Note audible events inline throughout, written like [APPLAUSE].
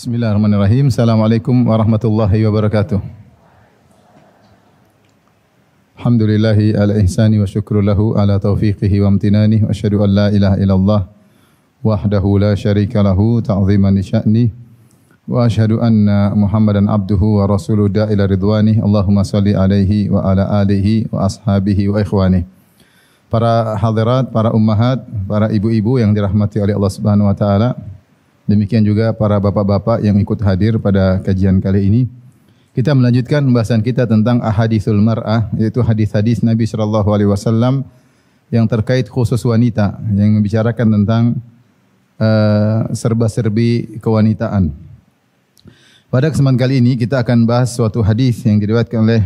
Bismillahirrahmanirrahim. Assalamualaikum warahmatullahi wabarakatuh. Alhamdulillahi ala ihsani wa syukru lahu ala taufiqihi wa amtinani wa asyhadu an la ilaha illallah wahdahu la syarika lahu ta'ziman li sya'ni wa asyhadu anna Muhammadan abduhu wa rasuluhu da ila ridwani Allahumma salli alaihi wa ala alihi wa ashabihi wa ikhwani. Para hadirat, para ummahat, para ibu-ibu yang dirahmati oleh Allah Subhanahu wa taala, Demikian juga para bapak-bapak yang ikut hadir pada kajian kali ini. Kita melanjutkan pembahasan kita tentang ahadithul mar'ah, yaitu hadis-hadis Nabi wasallam yang terkait khusus wanita yang membicarakan tentang uh, serba-serbi kewanitaan. Pada kesempatan kali ini kita akan bahas suatu hadis yang diriwayatkan oleh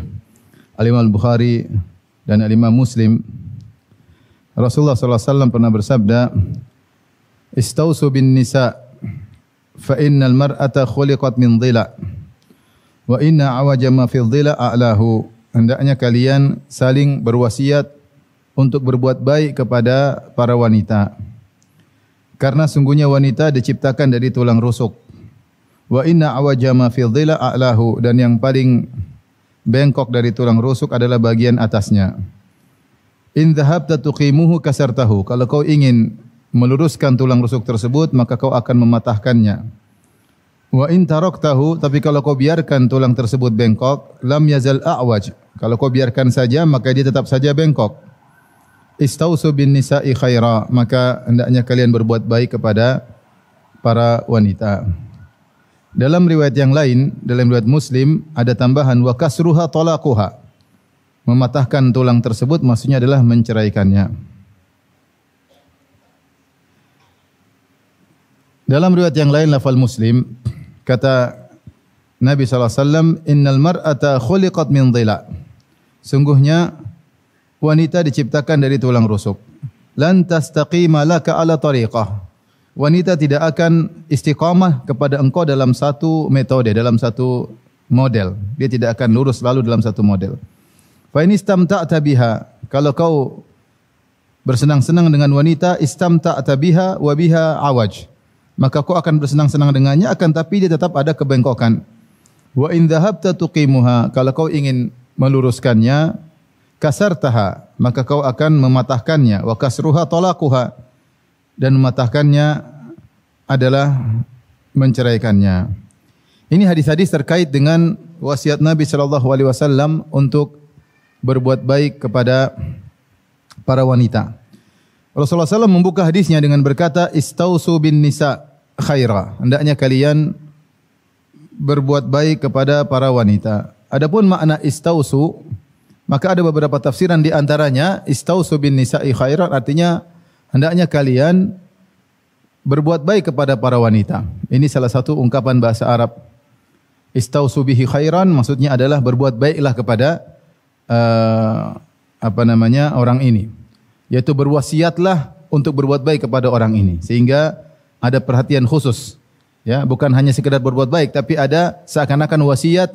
Al-Imam Al-Bukhari dan Al-Imam Muslim. Rasulullah wasallam pernah bersabda, "Istausu bin nisa' fa innal mar'ata khuliqat min dhila wa inna awaja ma fil dhila a'lahu. Hendaknya kalian saling berwasiat untuk berbuat baik kepada para wanita. Karena sungguhnya wanita diciptakan dari tulang rusuk. Wa inna awaja ma fil dhila a'lahu. Dan yang paling bengkok dari tulang rusuk adalah bagian atasnya. In dhahabta tuqimuhu kasartahu. Kalau kau ingin meluruskan tulang rusuk tersebut maka kau akan mematahkannya. Wa in taraktahu tapi kalau kau biarkan tulang tersebut bengkok lam yazal a'waj. Kalau kau biarkan saja maka dia tetap saja bengkok. Istausu bin nisa'i khaira maka hendaknya kalian berbuat baik kepada para wanita. Dalam riwayat yang lain, dalam riwayat Muslim ada tambahan wa kasruha talaquha. Mematahkan tulang tersebut maksudnya adalah menceraikannya. Dalam riwayat yang lain lafal Muslim kata Nabi SAW, Innal mar'ata khuliqat min dhila. Sungguhnya wanita diciptakan dari tulang rusuk. Lan tastaqima laka ala tariqah. Wanita tidak akan istiqamah kepada engkau dalam satu metode, dalam satu model. Dia tidak akan lurus selalu dalam satu model. Fa in istamta'ta biha, kalau kau bersenang-senang dengan wanita, istamta'ta biha wa biha awaj maka kau akan bersenang-senang dengannya akan tapi dia tetap ada kebengkokan. Wa in dhahabta tuqimuha kalau kau ingin meluruskannya kasartaha maka kau akan mematahkannya wa kasruha talaquha dan mematahkannya adalah menceraikannya. Ini hadis-hadis terkait dengan wasiat Nabi sallallahu alaihi wasallam untuk berbuat baik kepada para wanita. Rasulullah SAW membuka hadisnya dengan berkata, Istausu bin nisa khaira. Hendaknya kalian berbuat baik kepada para wanita. Adapun makna istausu, maka ada beberapa tafsiran di antaranya, istausu bin nisa'i khairan artinya hendaknya kalian berbuat baik kepada para wanita. Ini salah satu ungkapan bahasa Arab. Istausu bihi khairan maksudnya adalah berbuat baiklah kepada uh, apa namanya orang ini yaitu berwasiatlah untuk berbuat baik kepada orang ini. Sehingga ada perhatian khusus. Ya bukan hanya sekedar berbuat baik tapi ada seakan-akan wasiat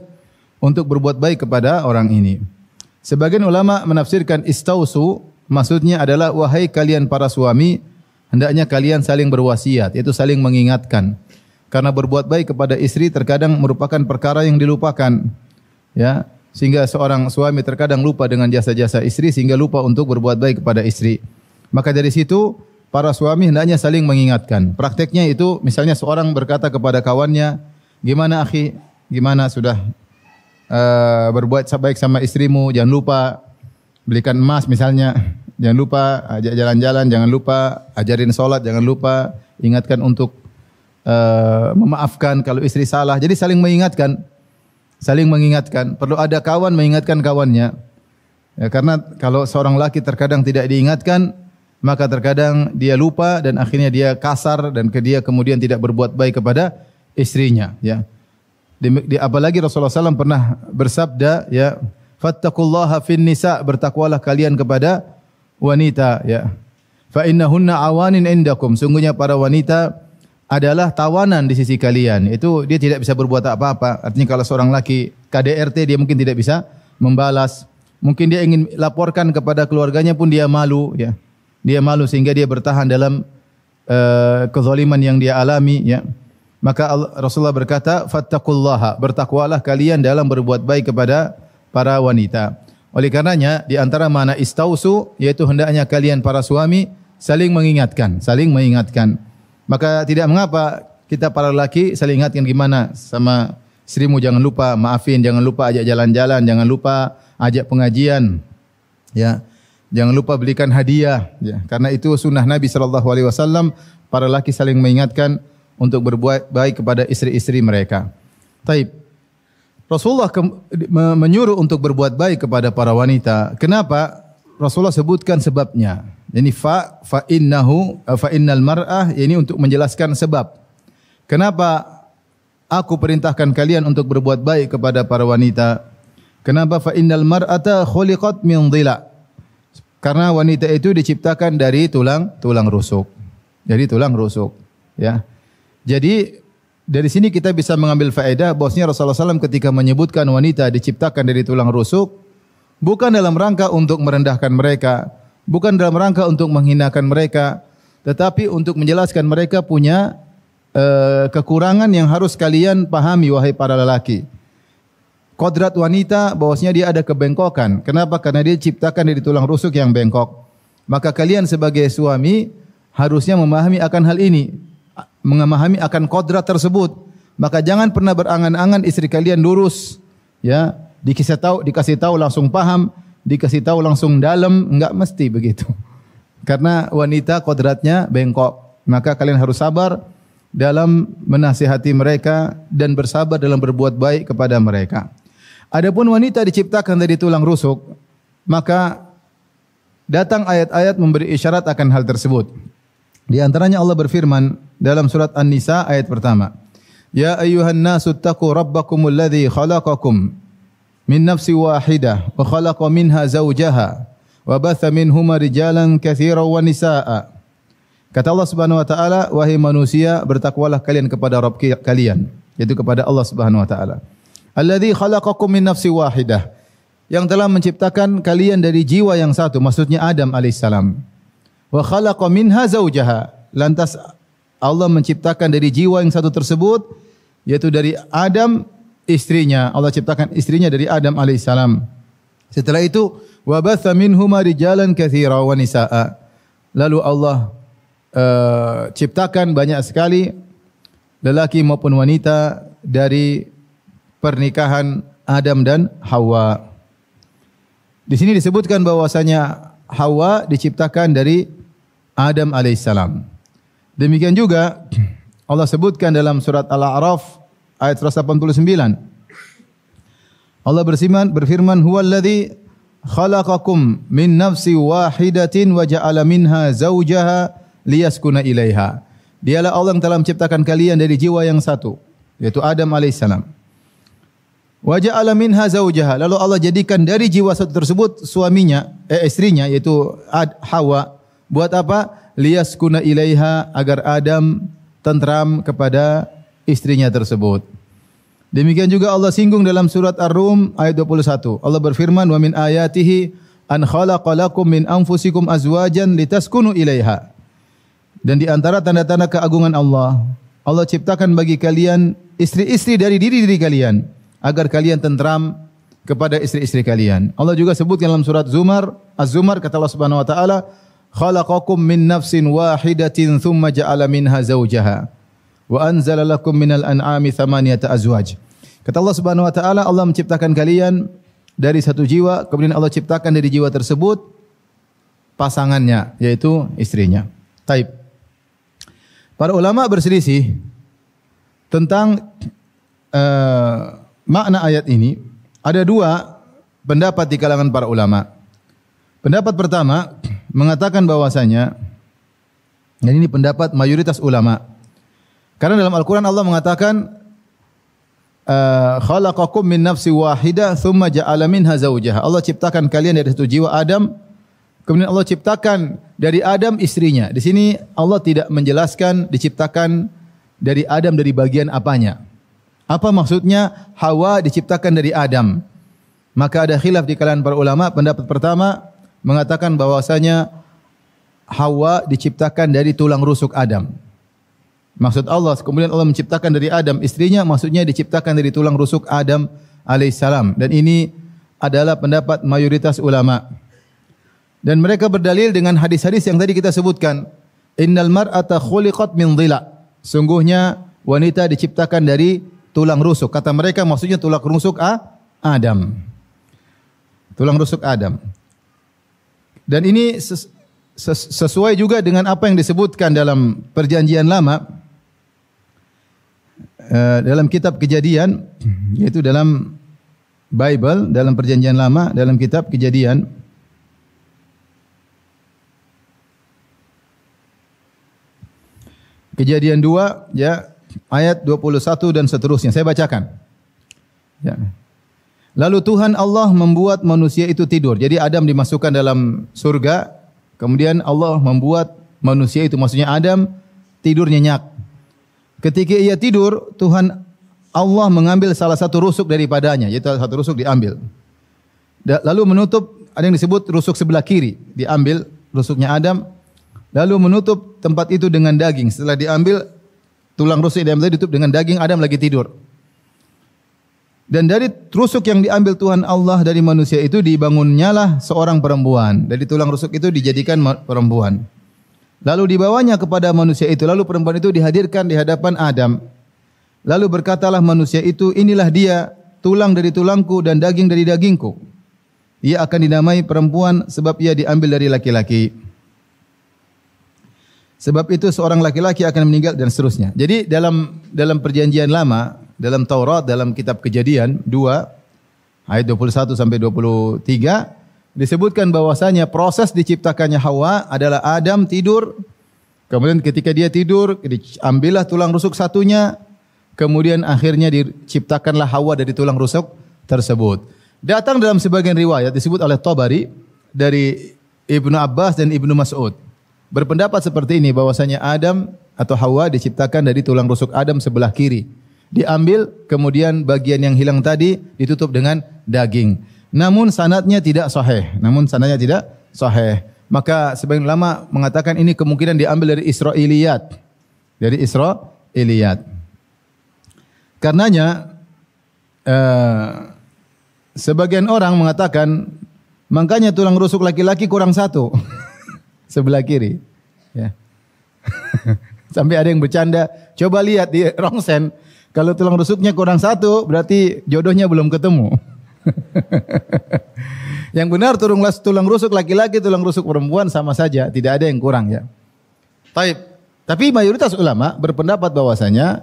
untuk berbuat baik kepada orang ini. Sebagian ulama menafsirkan istausu maksudnya adalah wahai kalian para suami hendaknya kalian saling berwasiat. Yaitu saling mengingatkan. Karena berbuat baik kepada istri terkadang merupakan perkara yang dilupakan. Ya sehingga seorang suami terkadang lupa dengan jasa-jasa istri sehingga lupa untuk berbuat baik kepada istri. Maka dari situ para suami hendaknya saling mengingatkan. Prakteknya itu misalnya seorang berkata kepada kawannya, "Gimana akhi? Gimana sudah uh, berbuat baik sama istrimu? Jangan lupa belikan emas misalnya. Jangan lupa ajak jalan-jalan, jangan lupa ajarin sholat, jangan lupa ingatkan untuk uh, memaafkan kalau istri salah. Jadi saling mengingatkan saling mengingatkan. Perlu ada kawan mengingatkan kawannya. Ya, karena kalau seorang laki terkadang tidak diingatkan, maka terkadang dia lupa dan akhirnya dia kasar dan ke dia kemudian tidak berbuat baik kepada istrinya. Ya. Di, di, apalagi Rasulullah SAW pernah bersabda, ya, fattakullaha fin nisa bertakwalah kalian kepada wanita. Ya. Fa innahunna awanin indakum. Sungguhnya para wanita adalah tawanan di sisi kalian. Itu dia tidak bisa berbuat apa-apa. Artinya kalau seorang laki KDRT dia mungkin tidak bisa membalas. Mungkin dia ingin laporkan kepada keluarganya pun dia malu ya. Dia malu sehingga dia bertahan dalam uh, kezaliman yang dia alami ya. Maka Rasulullah berkata, "Fattaqullaha," bertakwalah kalian dalam berbuat baik kepada para wanita. Oleh karenanya di antara mana istausu yaitu hendaknya kalian para suami saling mengingatkan, saling mengingatkan. Maka tidak mengapa kita para laki saling ingatkan gimana sama istrimu jangan lupa maafin, jangan lupa ajak jalan-jalan, jangan lupa ajak pengajian. Ya. Jangan lupa belikan hadiah ya. Karena itu sunnah Nabi sallallahu alaihi wasallam para laki saling mengingatkan untuk berbuat baik kepada istri-istri mereka. Taib. Rasulullah menyuruh untuk berbuat baik kepada para wanita. Kenapa? Rasulullah sebutkan sebabnya. Ini fa fa innahu fa innal mar'ah ini untuk menjelaskan sebab. Kenapa aku perintahkan kalian untuk berbuat baik kepada para wanita? Kenapa fa innal mar'ata khuliqat min dhila? Karena wanita itu diciptakan dari tulang tulang rusuk. Jadi tulang rusuk, ya. Jadi dari sini kita bisa mengambil faedah bahwasanya Rasulullah SAW ketika menyebutkan wanita diciptakan dari tulang rusuk bukan dalam rangka untuk merendahkan mereka, bukan dalam rangka untuk menghinakan mereka, tetapi untuk menjelaskan mereka punya uh, kekurangan yang harus kalian pahami wahai para lelaki. Kodrat wanita bahwasanya dia ada kebengkokan. Kenapa? Karena dia diciptakan dari tulang rusuk yang bengkok. Maka kalian sebagai suami harusnya memahami akan hal ini memahami akan kodrat tersebut, maka jangan pernah berangan-angan istri kalian lurus, ya, dikasih tahu, dikasih tahu langsung paham, dikasih tahu langsung dalam, enggak mesti begitu. Karena wanita kodratnya bengkok, maka kalian harus sabar dalam menasihati mereka dan bersabar dalam berbuat baik kepada mereka. Adapun wanita diciptakan dari tulang rusuk, maka datang ayat-ayat memberi isyarat akan hal tersebut. Di antaranya Allah berfirman dalam surat An-Nisa ayat pertama. Ya ayyuhan nasu taqu rabbakumul ladzi khalaqakum min nafsi wahidah wa khalaqa minha zawjaha wa batha minhuma rijalan wa nisaa. Kata Allah Subhanahu wa taala, wahai manusia, bertakwalah kalian kepada Rabb kalian, yaitu kepada Allah Subhanahu wa taala. Alladzi khalaqakum min nafsi wahidah, yang telah menciptakan kalian dari jiwa yang satu, maksudnya Adam alaihissalam. Wa khalaqa minha zawjaha. Lantas Allah menciptakan dari jiwa yang satu tersebut yaitu dari Adam istrinya. Allah ciptakan istrinya dari Adam alaihissalam. Setelah itu wa batha minhuma rijalan katsira wa nisaa. Lalu Allah uh, ciptakan banyak sekali lelaki maupun wanita dari pernikahan Adam dan Hawa. Di sini disebutkan bahwasanya Hawa diciptakan dari Adam alaihissalam. Demikian juga Allah sebutkan dalam surat Al-A'raf ayat 189. Allah berfirman, berfirman huwallazi khalaqakum min nafsi wahidatin wa ja'ala minha zawjaha liyaskuna ilaiha. Dialah Allah yang telah menciptakan kalian dari jiwa yang satu, yaitu Adam alaihissalam. Wa ja'ala minha zawjaha. Lalu Allah jadikan dari jiwa satu tersebut suaminya, eh, istrinya yaitu Hawa Buat apa? Liyaskuna ilaiha agar Adam tentram kepada istrinya tersebut. Demikian juga Allah singgung dalam surat Ar-Rum ayat 21. Allah berfirman, "Wa min ayatihi an khalaqalakum min anfusikum azwajan litaskunu ilaiha." Dan di antara tanda-tanda keagungan Allah, Allah ciptakan bagi kalian istri-istri dari diri-diri kalian agar kalian tentram kepada istri-istri kalian. Allah juga sebut dalam surat Zumar, Az-Zumar kata Allah Subhanahu wa taala, khalaqakum min nafsin wahidatin thumma ja'ala minha zawjaha wa anzala lakum minal an'ami thamaniyata azwaj. Kata Allah Subhanahu wa taala Allah menciptakan kalian dari satu jiwa kemudian Allah ciptakan dari jiwa tersebut pasangannya yaitu istrinya. Taib. Para ulama berselisih tentang uh, makna ayat ini. Ada dua pendapat di kalangan para ulama. Pendapat pertama mengatakan bahwasanya dan ini pendapat mayoritas ulama. Karena dalam Al-Qur'an Allah mengatakan uh, khalaqakum min nafsi wahida thumma ja'ala minha. Allah ciptakan kalian dari satu jiwa Adam kemudian Allah ciptakan dari Adam istrinya. Di sini Allah tidak menjelaskan diciptakan dari Adam dari bagian apanya. Apa maksudnya Hawa diciptakan dari Adam? Maka ada khilaf di kalangan para ulama. Pendapat pertama mengatakan bahwasanya Hawa diciptakan dari tulang rusuk Adam. Maksud Allah, kemudian Allah menciptakan dari Adam istrinya, maksudnya diciptakan dari tulang rusuk Adam alaihissalam. Dan ini adalah pendapat mayoritas ulama. Dan mereka berdalil dengan hadis-hadis yang tadi kita sebutkan. Innal mar'ata khuliqat min dhila. Sungguhnya wanita diciptakan dari tulang rusuk. Kata mereka maksudnya tulang rusuk A, Adam. Tulang rusuk Adam. Dan ini ses, ses, sesuai juga dengan apa yang disebutkan dalam perjanjian lama Eh, dalam kitab Kejadian yaitu dalam Bible dalam perjanjian lama dalam kitab Kejadian Kejadian 2 ya ayat 21 dan seterusnya saya bacakan. Ya. Lalu Tuhan Allah membuat manusia itu tidur. Jadi Adam dimasukkan dalam surga, kemudian Allah membuat manusia itu maksudnya Adam tidur nyenyak. Ketika ia tidur, Tuhan Allah mengambil salah satu rusuk daripadanya, yaitu satu rusuk diambil. Lalu menutup ada yang disebut rusuk sebelah kiri, diambil rusuknya Adam, lalu menutup tempat itu dengan daging. Setelah diambil tulang rusuk yang diambil ditutup dengan daging, Adam lagi tidur. Dan dari rusuk yang diambil Tuhan Allah dari manusia itu dibangunnyalah seorang perempuan. Dari tulang rusuk itu dijadikan perempuan. Lalu dibawanya kepada manusia itu. Lalu perempuan itu dihadirkan di hadapan Adam. Lalu berkatalah manusia itu, inilah dia, tulang dari tulangku dan daging dari dagingku. Ia akan dinamai perempuan sebab ia diambil dari laki-laki. Sebab itu seorang laki-laki akan meninggal dan seterusnya. Jadi dalam dalam perjanjian lama, dalam Taurat, dalam kitab Kejadian 2 ayat 21 sampai 23 disebutkan bahwasanya proses diciptakannya Hawa adalah Adam tidur, kemudian ketika dia tidur, diambillah tulang rusuk satunya, kemudian akhirnya diciptakanlah Hawa dari tulang rusuk tersebut. Datang dalam sebagian riwayat disebut oleh Tabari dari Ibnu Abbas dan Ibnu Mas'ud. Berpendapat seperti ini bahwasanya Adam atau Hawa diciptakan dari tulang rusuk Adam sebelah kiri. Diambil kemudian bagian yang hilang tadi ditutup dengan daging. Namun sanatnya tidak sahih. Namun sanatnya tidak sahih. Maka sebagian ulama mengatakan ini kemungkinan diambil dari Israiliyat. Dari Israiliyat. Karenanya eh, sebagian orang mengatakan makanya tulang rusuk laki-laki kurang satu [LAUGHS] sebelah kiri. Ya. [LAUGHS] Sampai ada yang bercanda, coba lihat di rongsen, kalau tulang rusuknya kurang satu berarti jodohnya belum ketemu. [LAUGHS] yang benar tulang, tulang rusuk laki-laki, tulang rusuk perempuan sama saja, tidak ada yang kurang ya. Taib. Tapi mayoritas ulama berpendapat bahwasanya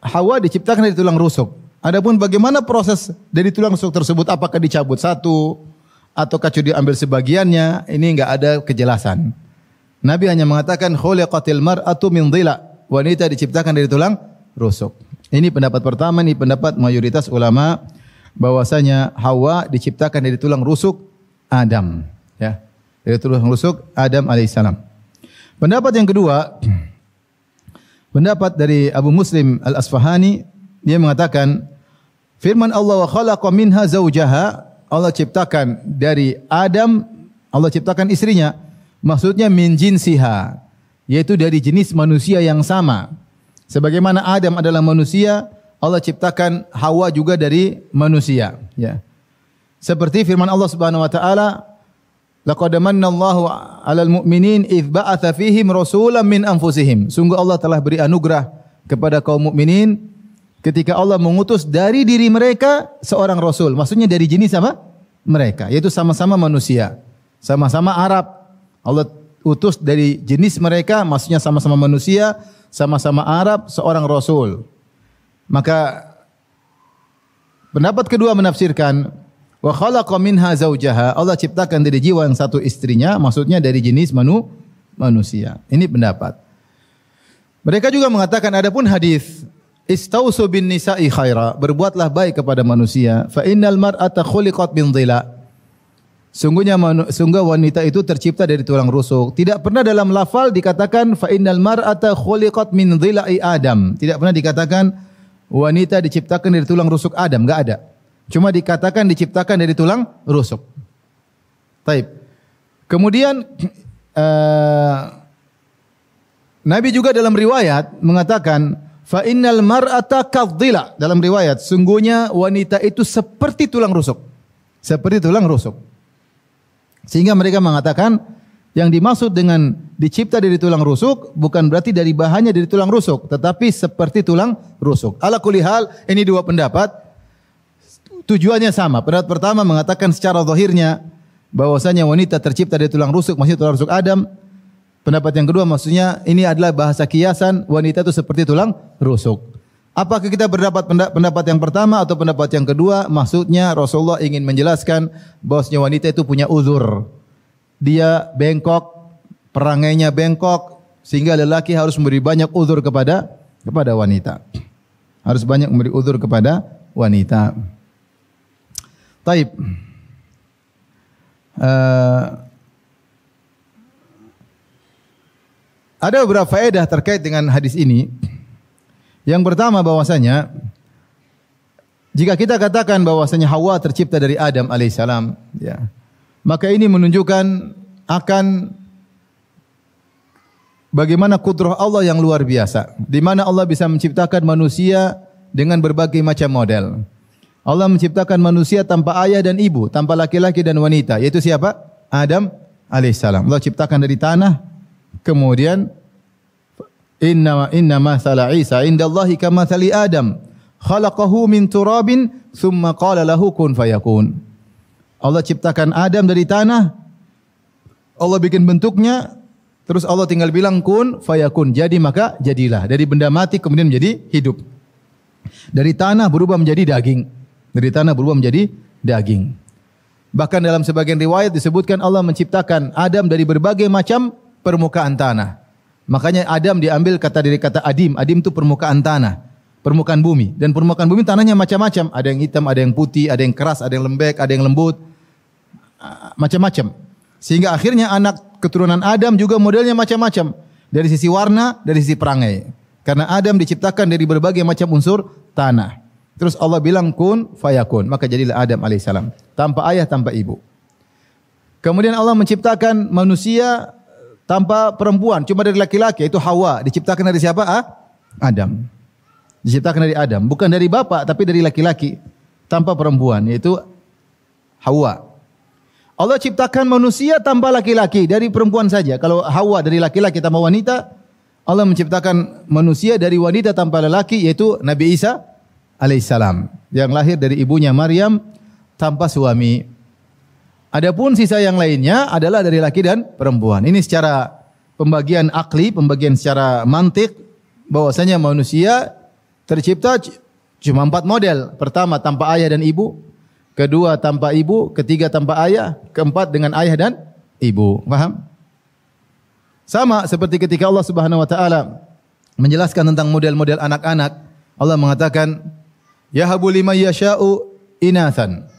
Hawa diciptakan dari tulang rusuk. Adapun bagaimana proses dari tulang rusuk tersebut, apakah dicabut satu atau kacu diambil sebagiannya, ini enggak ada kejelasan. Nabi hanya mengatakan khuliqatil mar'atu min dhila. Wanita diciptakan dari tulang rusuk. Ini pendapat pertama, ini pendapat mayoritas ulama bahwasanya Hawa diciptakan dari tulang rusuk Adam, ya. Dari tulang rusuk Adam alaihissalam. Pendapat yang kedua, [CLEARS THROAT] pendapat dari Abu Muslim Al-Asfahani, dia mengatakan firman Allah wa khalaqa minha zaujaha, Allah ciptakan dari Adam, Allah ciptakan istrinya. Maksudnya min jinsiha, yaitu dari jenis manusia yang sama. Sebagaimana Adam adalah manusia, Allah ciptakan Hawa juga dari manusia, ya. Seperti firman Allah Subhanahu wa taala, "Laqad manna Allahu 'alal mu'minin idz ba'atha fihim rasulan min anfusihim." Sungguh Allah telah beri anugerah kepada kaum mukminin ketika Allah mengutus dari diri mereka seorang rasul. Maksudnya dari jenis apa? Mereka, yaitu sama-sama manusia, sama-sama Arab. Allah utus dari jenis mereka, maksudnya sama-sama manusia, sama-sama Arab, seorang rasul. Maka pendapat kedua menafsirkan wa khalaqa minha zaujaha. Allah ciptakan dari jiwa yang satu istrinya, maksudnya dari jenis manu, manusia. Ini pendapat. Mereka juga mengatakan adapun hadis Istausu bin nisa'i khaira, berbuatlah baik kepada manusia. Fa innal mar'ata khuliqat min dhila. Sungguhnya sungguh wanita itu tercipta dari tulang rusuk. Tidak pernah dalam lafal dikatakan fa innal mar'ata khuliqat min dhila'i Adam. Tidak pernah dikatakan wanita diciptakan dari tulang rusuk Adam, enggak ada. Cuma dikatakan diciptakan dari tulang rusuk. Taib. Kemudian uh, [CLEARS THROAT] Nabi juga dalam riwayat mengatakan fa innal mar'ata kadhila dalam riwayat sungguhnya wanita itu seperti tulang rusuk. Seperti tulang rusuk. Sehingga mereka mengatakan yang dimaksud dengan dicipta dari tulang rusuk bukan berarti dari bahannya dari tulang rusuk, tetapi seperti tulang rusuk. Ala kulli hal, ini dua pendapat. Tujuannya sama. Pendapat pertama mengatakan secara zahirnya bahwasanya wanita tercipta dari tulang rusuk, masih tulang rusuk Adam. Pendapat yang kedua maksudnya ini adalah bahasa kiasan wanita itu seperti tulang rusuk. Apakah kita berdapat pendapat yang pertama atau pendapat yang kedua? Maksudnya Rasulullah ingin menjelaskan bahwasanya wanita itu punya uzur. Dia bengkok, perangainya bengkok sehingga lelaki harus memberi banyak uzur kepada kepada wanita. Harus banyak memberi uzur kepada wanita. Taib. Uh, Ada beberapa faedah terkait dengan hadis ini. Yang pertama bahwasanya jika kita katakan bahwasanya Hawa tercipta dari Adam alaihissalam, ya, maka ini menunjukkan akan bagaimana kudrah Allah yang luar biasa, di mana Allah bisa menciptakan manusia dengan berbagai macam model. Allah menciptakan manusia tanpa ayah dan ibu, tanpa laki-laki dan wanita, yaitu siapa? Adam alaihissalam. Allah ciptakan dari tanah, Kemudian inna inna mathala Isa indallahi kamathali Adam khalaqahu min turabin thumma qala lahu kun fayakun. Allah ciptakan Adam dari tanah. Allah bikin bentuknya terus Allah tinggal bilang kun fayakun. Jadi maka jadilah. Dari benda mati kemudian menjadi hidup. Dari tanah berubah menjadi daging. Dari tanah berubah menjadi daging. Bahkan dalam sebagian riwayat disebutkan Allah menciptakan Adam dari berbagai macam permukaan tanah. Makanya Adam diambil kata dari kata adim. Adim itu permukaan tanah, permukaan bumi. Dan permukaan bumi tanahnya macam-macam. Ada yang hitam, ada yang putih, ada yang keras, ada yang lembek, ada yang lembut. Macam-macam. Sehingga akhirnya anak keturunan Adam juga modelnya macam-macam. Dari sisi warna, dari sisi perangai. Karena Adam diciptakan dari berbagai macam unsur tanah. Terus Allah bilang kun fayakun. Maka jadilah Adam alaihissalam. Tanpa ayah, tanpa ibu. Kemudian Allah menciptakan manusia tanpa perempuan, cuma dari laki-laki itu Hawa. Diciptakan dari siapa? Ah? Adam. Diciptakan dari Adam, bukan dari bapak tapi dari laki-laki tanpa perempuan yaitu Hawa. Allah ciptakan manusia tanpa laki-laki dari perempuan saja. Kalau Hawa dari laki-laki tanpa wanita, Allah menciptakan manusia dari wanita tanpa lelaki yaitu Nabi Isa alaihissalam yang lahir dari ibunya Maryam tanpa suami. Adapun sisa yang lainnya adalah dari laki dan perempuan. Ini secara pembagian akli, pembagian secara mantik bahwasanya manusia tercipta cuma empat model. Pertama tanpa ayah dan ibu, kedua tanpa ibu, ketiga tanpa ayah, keempat dengan ayah dan ibu. Paham? Sama seperti ketika Allah Subhanahu wa taala menjelaskan tentang model-model anak-anak, Allah mengatakan, "Yahabu liman yasha'u inathan."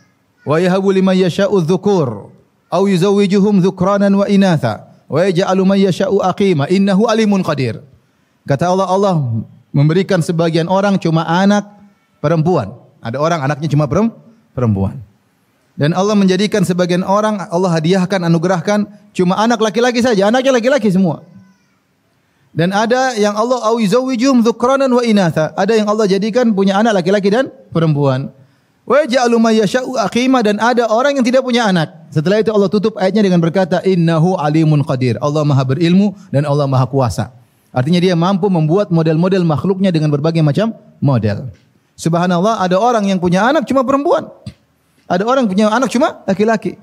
wa yahabu liman yasha'u dhukur au yuzawwijuhum dhukranan wa inatha wa yaj'alu man yasha'u aqima innahu alimun qadir. Kata Allah Allah memberikan sebagian orang cuma anak perempuan. Ada orang anaknya cuma perempuan. Dan Allah menjadikan sebagian orang Allah hadiahkan anugerahkan cuma anak laki-laki saja, anaknya laki-laki semua. Dan ada yang Allah au yuzawwijuhum dhukranan wa inatha. Ada yang Allah jadikan punya anak laki-laki dan perempuan. Wa ja'alu yasha'u aqima dan ada orang yang tidak punya anak. Setelah itu Allah tutup ayatnya dengan berkata innahu alimun qadir. Allah Maha berilmu dan Allah Maha kuasa. Artinya dia mampu membuat model-model makhluknya dengan berbagai macam model. Subhanallah, ada orang yang punya anak cuma perempuan. Ada orang punya anak cuma laki-laki.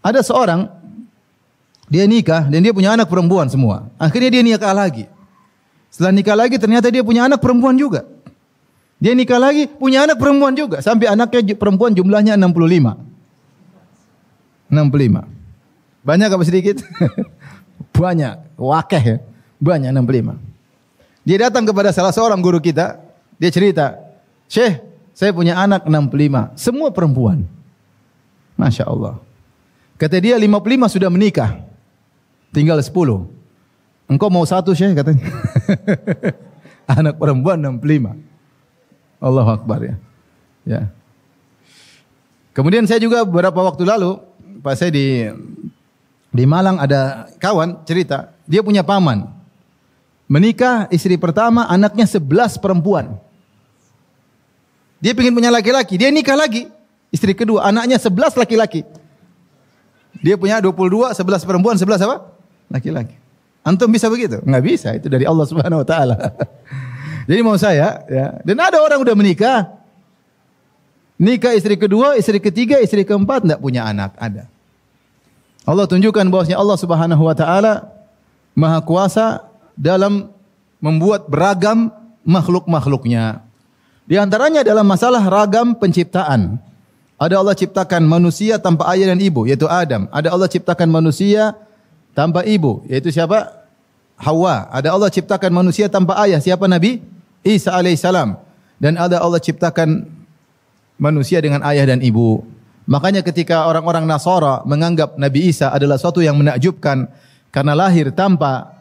Ada seorang dia nikah dan dia punya anak perempuan semua. Akhirnya dia nikah lagi. Setelah nikah lagi ternyata dia punya anak perempuan juga. Dia nikah lagi, punya anak perempuan juga. Sampai anaknya perempuan jumlahnya 65. 65. Banyak apa sedikit? [LAUGHS] Banyak. Wakeh ya. Banyak 65. Dia datang kepada salah seorang guru kita. Dia cerita, Syekh, saya punya anak 65. Semua perempuan. Masya Allah. Kata dia 55 sudah menikah. Tinggal 10. Engkau mau satu Syekh katanya. [LAUGHS] anak perempuan 65. Allahu Akbar ya. Ya. Kemudian saya juga beberapa waktu lalu pas saya di di Malang ada kawan cerita, dia punya paman. menikah istri pertama anaknya 11 perempuan. Dia ingin punya laki-laki, dia nikah lagi. Istri kedua anaknya 11 laki-laki. Dia punya 22, 11 perempuan, 11 apa? Laki-laki. Antum bisa begitu? Enggak bisa, itu dari Allah Subhanahu wa taala. [LAUGHS] Jadi mau saya ya, dan ada orang udah menikah nikah istri kedua, istri ketiga, istri keempat enggak punya anak, ada. Allah tunjukkan bahwasanya Allah Subhanahu wa taala Maha kuasa dalam membuat beragam makhluk-makhluknya. Di antaranya dalam masalah ragam penciptaan. Ada Allah ciptakan manusia tanpa ayah dan ibu, yaitu Adam. Ada Allah ciptakan manusia tanpa ibu, yaitu siapa? Hawa. Ada Allah ciptakan manusia tanpa ayah, siapa Nabi? Isa alaihissalam. Dan ada Allah ciptakan manusia dengan ayah dan ibu. Makanya ketika orang-orang Nasara menganggap Nabi Isa adalah suatu yang menakjubkan karena lahir tanpa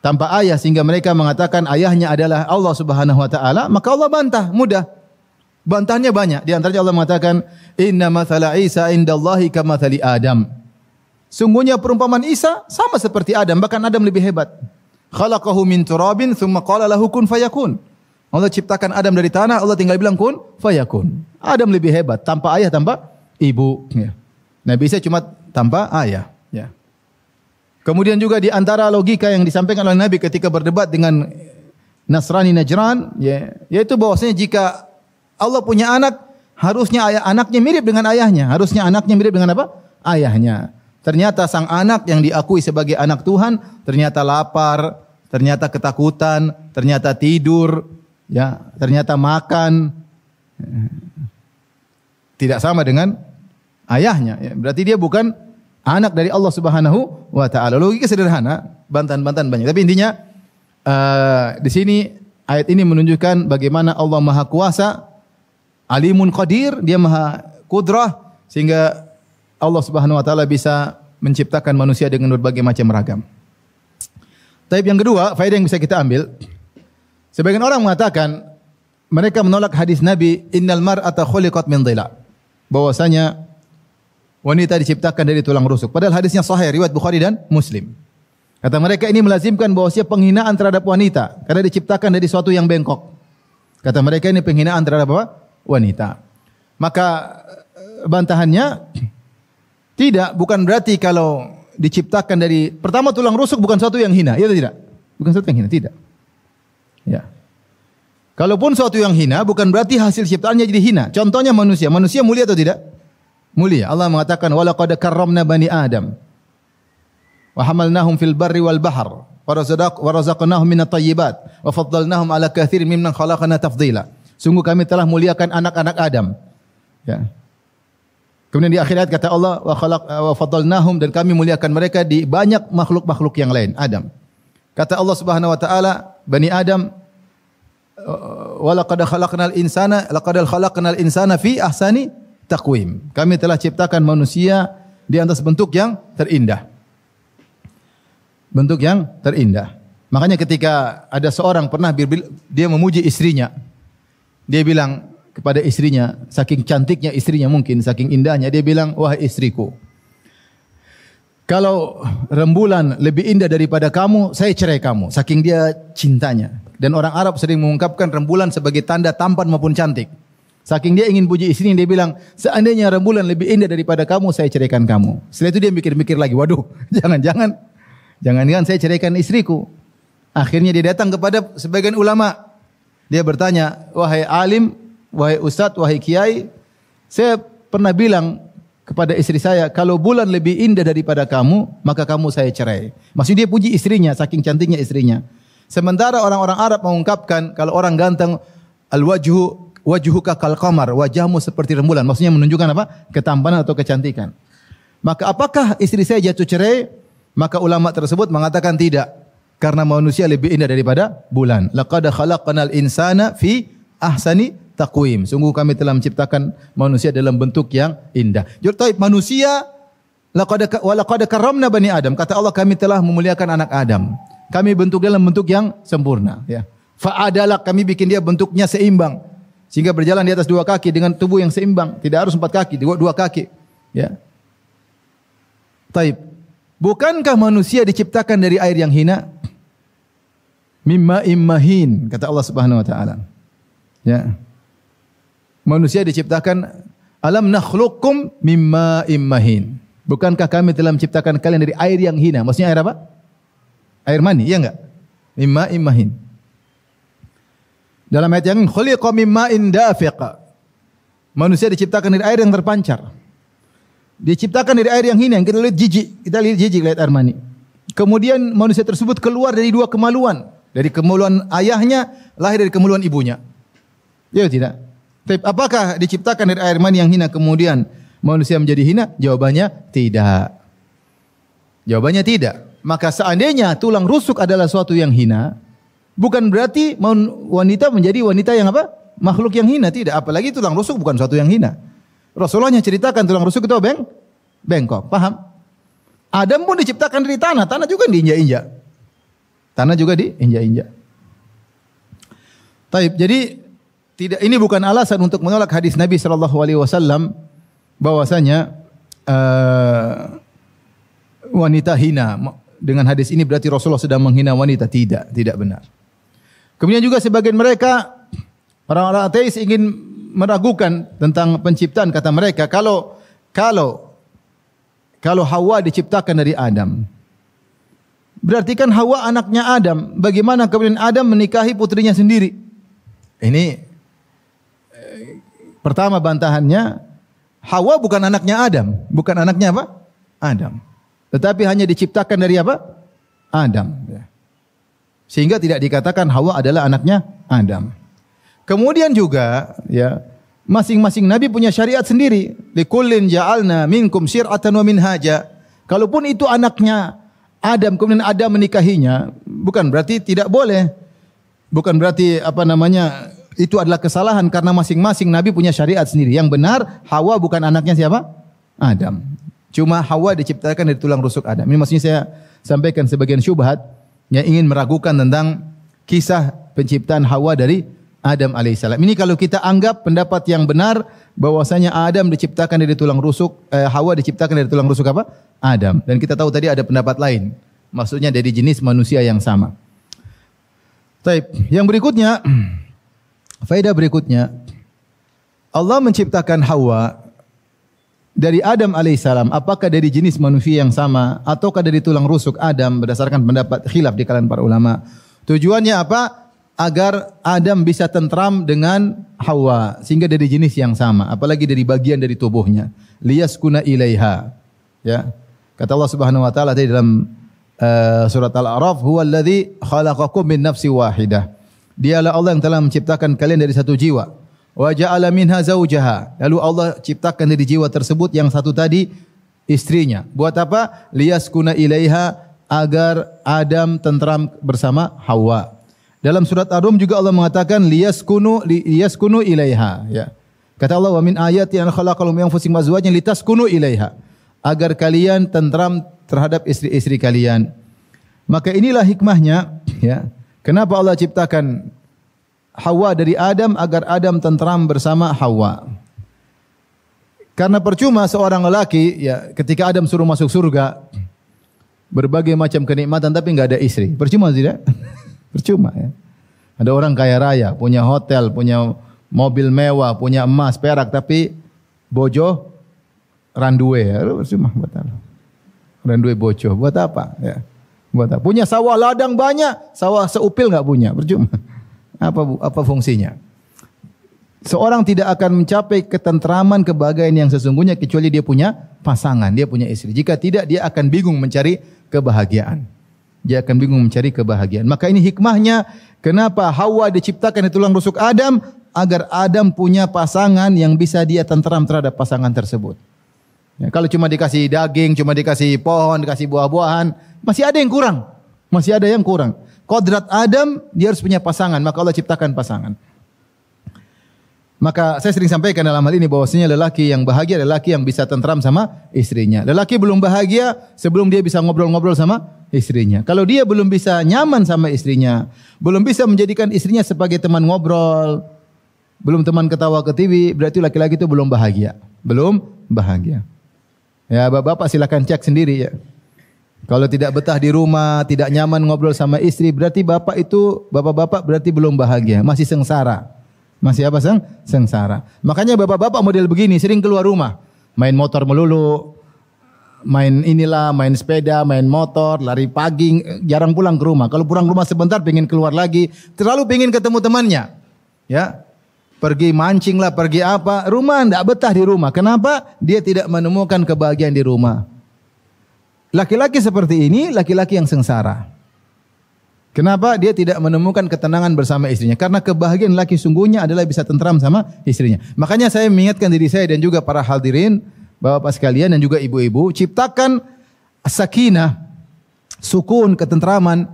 tanpa ayah sehingga mereka mengatakan ayahnya adalah Allah Subhanahu wa taala, maka Allah bantah, mudah. Bantahnya banyak. Di antaranya Allah mengatakan, "Inna mathala Isa indallahi kamathali Adam." Sungguhnya perumpamaan Isa sama seperti Adam, bahkan Adam lebih hebat. Khalaqahu min turabin thumma qala lahu kun fayakun. Allah ciptakan Adam dari tanah, Allah tinggal bilang kun fayakun. Adam lebih hebat tanpa ayah, tanpa ibu. Ya. Nabi Isa cuma tanpa ayah. Kemudian juga di antara logika yang disampaikan oleh Nabi ketika berdebat dengan Nasrani Najran, ya, yaitu bahwasanya jika Allah punya anak, harusnya ayah anaknya mirip dengan ayahnya, harusnya anaknya mirip dengan apa? Ayahnya. Ternyata sang anak yang diakui sebagai anak Tuhan ternyata lapar, ternyata ketakutan, ternyata tidur, ya, ternyata makan tidak sama dengan ayahnya. Ya. Berarti dia bukan anak dari Allah Subhanahu wa taala. Logika sederhana, bantahan-bantahan banyak. Tapi intinya uh, di sini ayat ini menunjukkan bagaimana Allah Maha Kuasa, Alimun Qadir, dia Maha Kudrah sehingga Allah Subhanahu wa taala bisa menciptakan manusia dengan berbagai macam ragam. Tapi yang kedua, faedah yang bisa kita ambil, sebagian orang mengatakan mereka menolak hadis Nabi, "Innal mar'ata khuliqat min dhila." bahwasanya wanita diciptakan dari tulang rusuk. Padahal hadisnya sahih riwayat Bukhari dan Muslim. Kata mereka ini melazimkan bahwasanya penghinaan terhadap wanita karena diciptakan dari suatu yang bengkok. Kata mereka ini penghinaan terhadap apa? Wanita. Maka eh, bantahannya tidak bukan berarti kalau diciptakan dari pertama tulang rusuk bukan suatu yang hina, ya tidak? Bukan suatu yang hina, tidak. Ya. Kalaupun suatu yang hina bukan berarti hasil ciptaannya jadi hina. Contohnya manusia. Manusia mulia atau tidak? Mulia. Allah mengatakan walaqad karramna bani Adam. Wa hamalnahum fil barri wal bahr wa razaqnahum minat thayyibat wa faddalnahum ala katsirin mimman khalaqna tafdila. Sungguh kami telah muliakan anak-anak Adam. Ya. Kemudian di akhirat kata Allah wa khalaq wa faddalnahum dan kami muliakan mereka di banyak makhluk-makhluk yang lain, Adam. Kata Allah Subhanahu wa taala, Bani Adam walaqad khalaqnal insana laqad khalaqnal insana fi ahsani taqwim. Kami telah ciptakan manusia di atas bentuk yang terindah. Bentuk yang terindah. Makanya ketika ada seorang pernah dia memuji istrinya. Dia bilang kepada istrinya, saking cantiknya istrinya mungkin, saking indahnya dia bilang, "Wahai istriku, kalau rembulan lebih indah daripada kamu, saya cerai kamu." Saking dia cintanya. Dan orang Arab sering mengungkapkan rembulan sebagai tanda tampan maupun cantik. Saking dia ingin puji istrinya, dia bilang, seandainya rembulan lebih indah daripada kamu, saya ceraikan kamu. Setelah itu dia mikir-mikir lagi, waduh, [LAUGHS] jangan-jangan, jangan-jangan saya ceraikan istriku. Akhirnya dia datang kepada sebagian ulama. Dia bertanya, wahai alim, wahai ustadz, wahai kiai, saya pernah bilang kepada istri saya, kalau bulan lebih indah daripada kamu, maka kamu saya cerai. Maksudnya dia puji istrinya, saking cantiknya istrinya. Sementara orang-orang Arab mengungkapkan kalau orang ganteng al-wajhu wajhuka kal qamar, wajahmu seperti rembulan. Maksudnya menunjukkan apa? Ketampanan atau kecantikan. Maka apakah istri saya jatuh cerai? Maka ulama tersebut mengatakan tidak. Karena manusia lebih indah daripada bulan. Laqad khalaqnal insana fi ahsani taqwim. Sungguh kami telah menciptakan manusia dalam bentuk yang indah. Jadi manusia laqad wa laqad karramna bani Adam. Kata Allah kami telah memuliakan anak Adam kami bentuk dalam bentuk yang sempurna ya. Fa'adalak kami bikin dia bentuknya seimbang sehingga berjalan di atas dua kaki dengan tubuh yang seimbang, tidak harus empat kaki, dua, dua kaki, ya. Taib. Bukankah manusia diciptakan dari air yang hina? mimma immahin kata Allah Subhanahu wa taala. Ya. Manusia diciptakan alam nakhluqukum mimma immahin. Bukankah kami telah menciptakan kalian dari air yang hina? Maksudnya air apa? Air mani, iya enggak? Mimma immahin. Dalam ayat yang khuliqa mimma indafiqa. Manusia diciptakan dari air yang terpancar. Diciptakan dari air yang hina yang kita lihat jijik, kita lihat jijik lihat air mani. Kemudian manusia tersebut keluar dari dua kemaluan. Dari kemaluan ayahnya, lahir dari kemaluan ibunya. Ya tidak? Tapi apakah diciptakan dari air mani yang hina kemudian manusia menjadi hina? Jawabannya tidak. Jawabannya tidak. Maka seandainya tulang rusuk adalah suatu yang hina, bukan berarti wanita menjadi wanita yang apa? Makhluk yang hina tidak. Apalagi tulang rusuk bukan suatu yang hina. Rasulullah ceritakan tulang rusuk itu beng bengkok. Paham? Adam pun diciptakan dari tanah, tanah juga diinjak-injak. Tanah juga diinjak-injak. Taib. Jadi tidak ini bukan alasan untuk menolak hadis Nabi sallallahu alaihi wasallam bahwasanya uh, wanita hina. Dengan hadis ini berarti Rasulullah sedang menghina wanita. Tidak, tidak benar. Kemudian juga sebagian mereka orang-orang ateis ingin meragukan tentang penciptaan kata mereka kalau kalau kalau Hawa diciptakan dari Adam berarti kan Hawa anaknya Adam bagaimana kemudian Adam menikahi putrinya sendiri ini Pertama bantahannya, Hawa bukan anaknya Adam, bukan anaknya apa? Adam. Tetapi hanya diciptakan dari apa? Adam. Ya. Sehingga tidak dikatakan Hawa adalah anaknya Adam. Kemudian juga, ya, masing-masing nabi punya syariat sendiri. Likullin ja'alna minkum syir'atan wa minhaja. Kalaupun itu anaknya Adam, kemudian Adam menikahinya, bukan berarti tidak boleh. Bukan berarti apa namanya itu adalah kesalahan karena masing-masing nabi punya syariat sendiri. Yang benar Hawa bukan anaknya siapa? Adam. Cuma Hawa diciptakan dari tulang rusuk Adam. Ini maksudnya saya sampaikan sebagian syubhat yang ingin meragukan tentang kisah penciptaan Hawa dari Adam alaihissalam. Ini kalau kita anggap pendapat yang benar bahwasanya Adam diciptakan dari tulang rusuk, eh, Hawa diciptakan dari tulang rusuk apa? Adam. Dan kita tahu tadi ada pendapat lain. Maksudnya dari jenis manusia yang sama. Taib. Yang berikutnya [CLEARS THROAT] Faedah berikutnya, Allah menciptakan Hawa dari Adam alaihissalam. Apakah dari jenis manusia yang sama ataukah dari tulang rusuk Adam berdasarkan pendapat khilaf di kalangan para ulama. Tujuannya apa? Agar Adam bisa tentram dengan Hawa sehingga dari jenis yang sama, apalagi dari bagian dari tubuhnya. Liyaskuna ilaiha. Ya. Kata Allah Subhanahu wa taala dalam uh, surat Al-A'raf, "Huwa alladhi khalaqakum min nafsi wahidah." Dialah Allah yang telah menciptakan kalian dari satu jiwa. Wa ja'ala minha zaujaha. Lalu Allah ciptakan dari jiwa tersebut yang satu tadi istrinya. Buat apa? Liyaskuna ilaiha agar Adam tentram bersama Hawa. Dalam surat Ar-Rum juga Allah mengatakan liyaskunu liyaskunu ilaiha ya. Kata Allah wa min ayati an khalaqakum min anfusikum azwajan litaskunu ilaiha agar kalian tentram terhadap istri-istri kalian. Maka inilah hikmahnya ya. Kenapa Allah ciptakan Hawa dari Adam agar Adam tentram bersama Hawa? Karena percuma seorang lelaki ya ketika Adam suruh masuk surga berbagai macam kenikmatan tapi enggak ada istri. Percuma tidak? [LAUGHS] percuma ya. Ada orang kaya raya, punya hotel, punya mobil mewah, punya emas, perak tapi bojo randue ya. Percuma buat apa? Randue bojo buat apa ya? Buat apa? Punya sawah ladang banyak, sawah seupil nggak punya, percuma. Apa apa fungsinya? Seorang tidak akan mencapai ketentraman kebahagiaan yang sesungguhnya kecuali dia punya pasangan, dia punya istri. Jika tidak, dia akan bingung mencari kebahagiaan. Dia akan bingung mencari kebahagiaan. Maka ini hikmahnya kenapa Hawa diciptakan di tulang rusuk Adam agar Adam punya pasangan yang bisa dia tentram terhadap pasangan tersebut. Ya, kalau cuma dikasih daging, cuma dikasih pohon, dikasih buah-buahan, masih ada yang kurang. Masih ada yang kurang. Kodrat Adam, dia harus punya pasangan, maka Allah ciptakan pasangan. Maka saya sering sampaikan dalam hal ini bahwasanya lelaki yang bahagia adalah lelaki yang bisa tentram sama istrinya. Lelaki belum bahagia sebelum dia bisa ngobrol-ngobrol sama istrinya. Kalau dia belum bisa nyaman sama istrinya, belum bisa menjadikan istrinya sebagai teman ngobrol, belum teman ketawa ke TV, berarti laki-laki itu belum bahagia. Belum bahagia. Ya, Bapak-bapak silakan cek sendiri ya. Kalau tidak betah di rumah, tidak nyaman ngobrol sama istri, berarti bapak itu, bapak-bapak berarti belum bahagia, masih sengsara. Masih apa seng? Sengsara. Makanya bapak-bapak model begini sering keluar rumah, main motor melulu, main inilah, main sepeda, main motor, lari pagi, jarang pulang ke rumah. Kalau pulang ke rumah sebentar pengen keluar lagi, terlalu pengen ketemu temannya. Ya. Pergi mancing lah, pergi apa, rumah tidak betah di rumah. Kenapa? Dia tidak menemukan kebahagiaan di rumah. Laki-laki seperti ini, laki-laki yang sengsara. Kenapa dia tidak menemukan ketenangan bersama istrinya? Karena kebahagiaan laki sungguhnya adalah bisa tentram sama istrinya. Makanya saya mengingatkan diri saya dan juga para hadirin, bapak-bapak sekalian dan juga ibu-ibu, ciptakan sakinah, sukun, ketentraman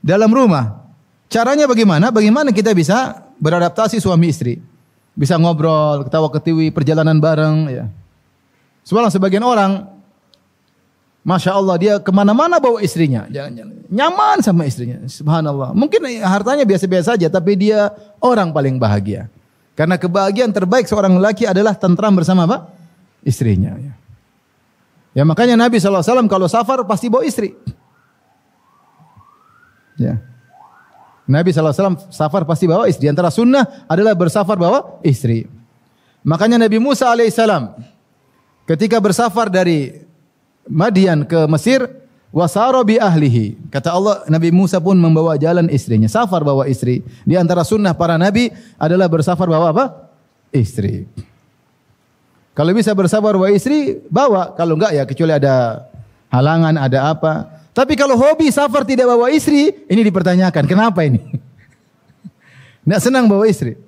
dalam rumah. Caranya bagaimana? Bagaimana kita bisa beradaptasi suami istri? Bisa ngobrol, ketawa ketiwi, perjalanan bareng. Ya. Sebagian sebagian orang Masya Allah dia ke mana-mana bawa istrinya. Jalan-jalan. Nyaman sama istrinya. Subhanallah. Mungkin hartanya biasa-biasa saja tapi dia orang paling bahagia. Karena kebahagiaan terbaik seorang lelaki adalah tentram bersama apa? Istrinya. Ya, ya makanya Nabi SAW kalau safar pasti bawa istri. Ya. Nabi SAW safar pasti bawa istri. Di antara sunnah adalah bersafar bawa istri. Makanya Nabi Musa alaihissalam ketika bersafar dari Madian ke Mesir wasaro bi ahlihi. Kata Allah Nabi Musa pun membawa jalan istrinya. Safar bawa istri. Di antara sunnah para nabi adalah bersafar bawa apa? Istri. Kalau bisa bersabar bawa istri, bawa. Kalau enggak ya kecuali ada halangan, ada apa. Tapi kalau hobi safar tidak bawa istri, ini dipertanyakan. Kenapa ini? [LAUGHS] Enggak senang bawa istri.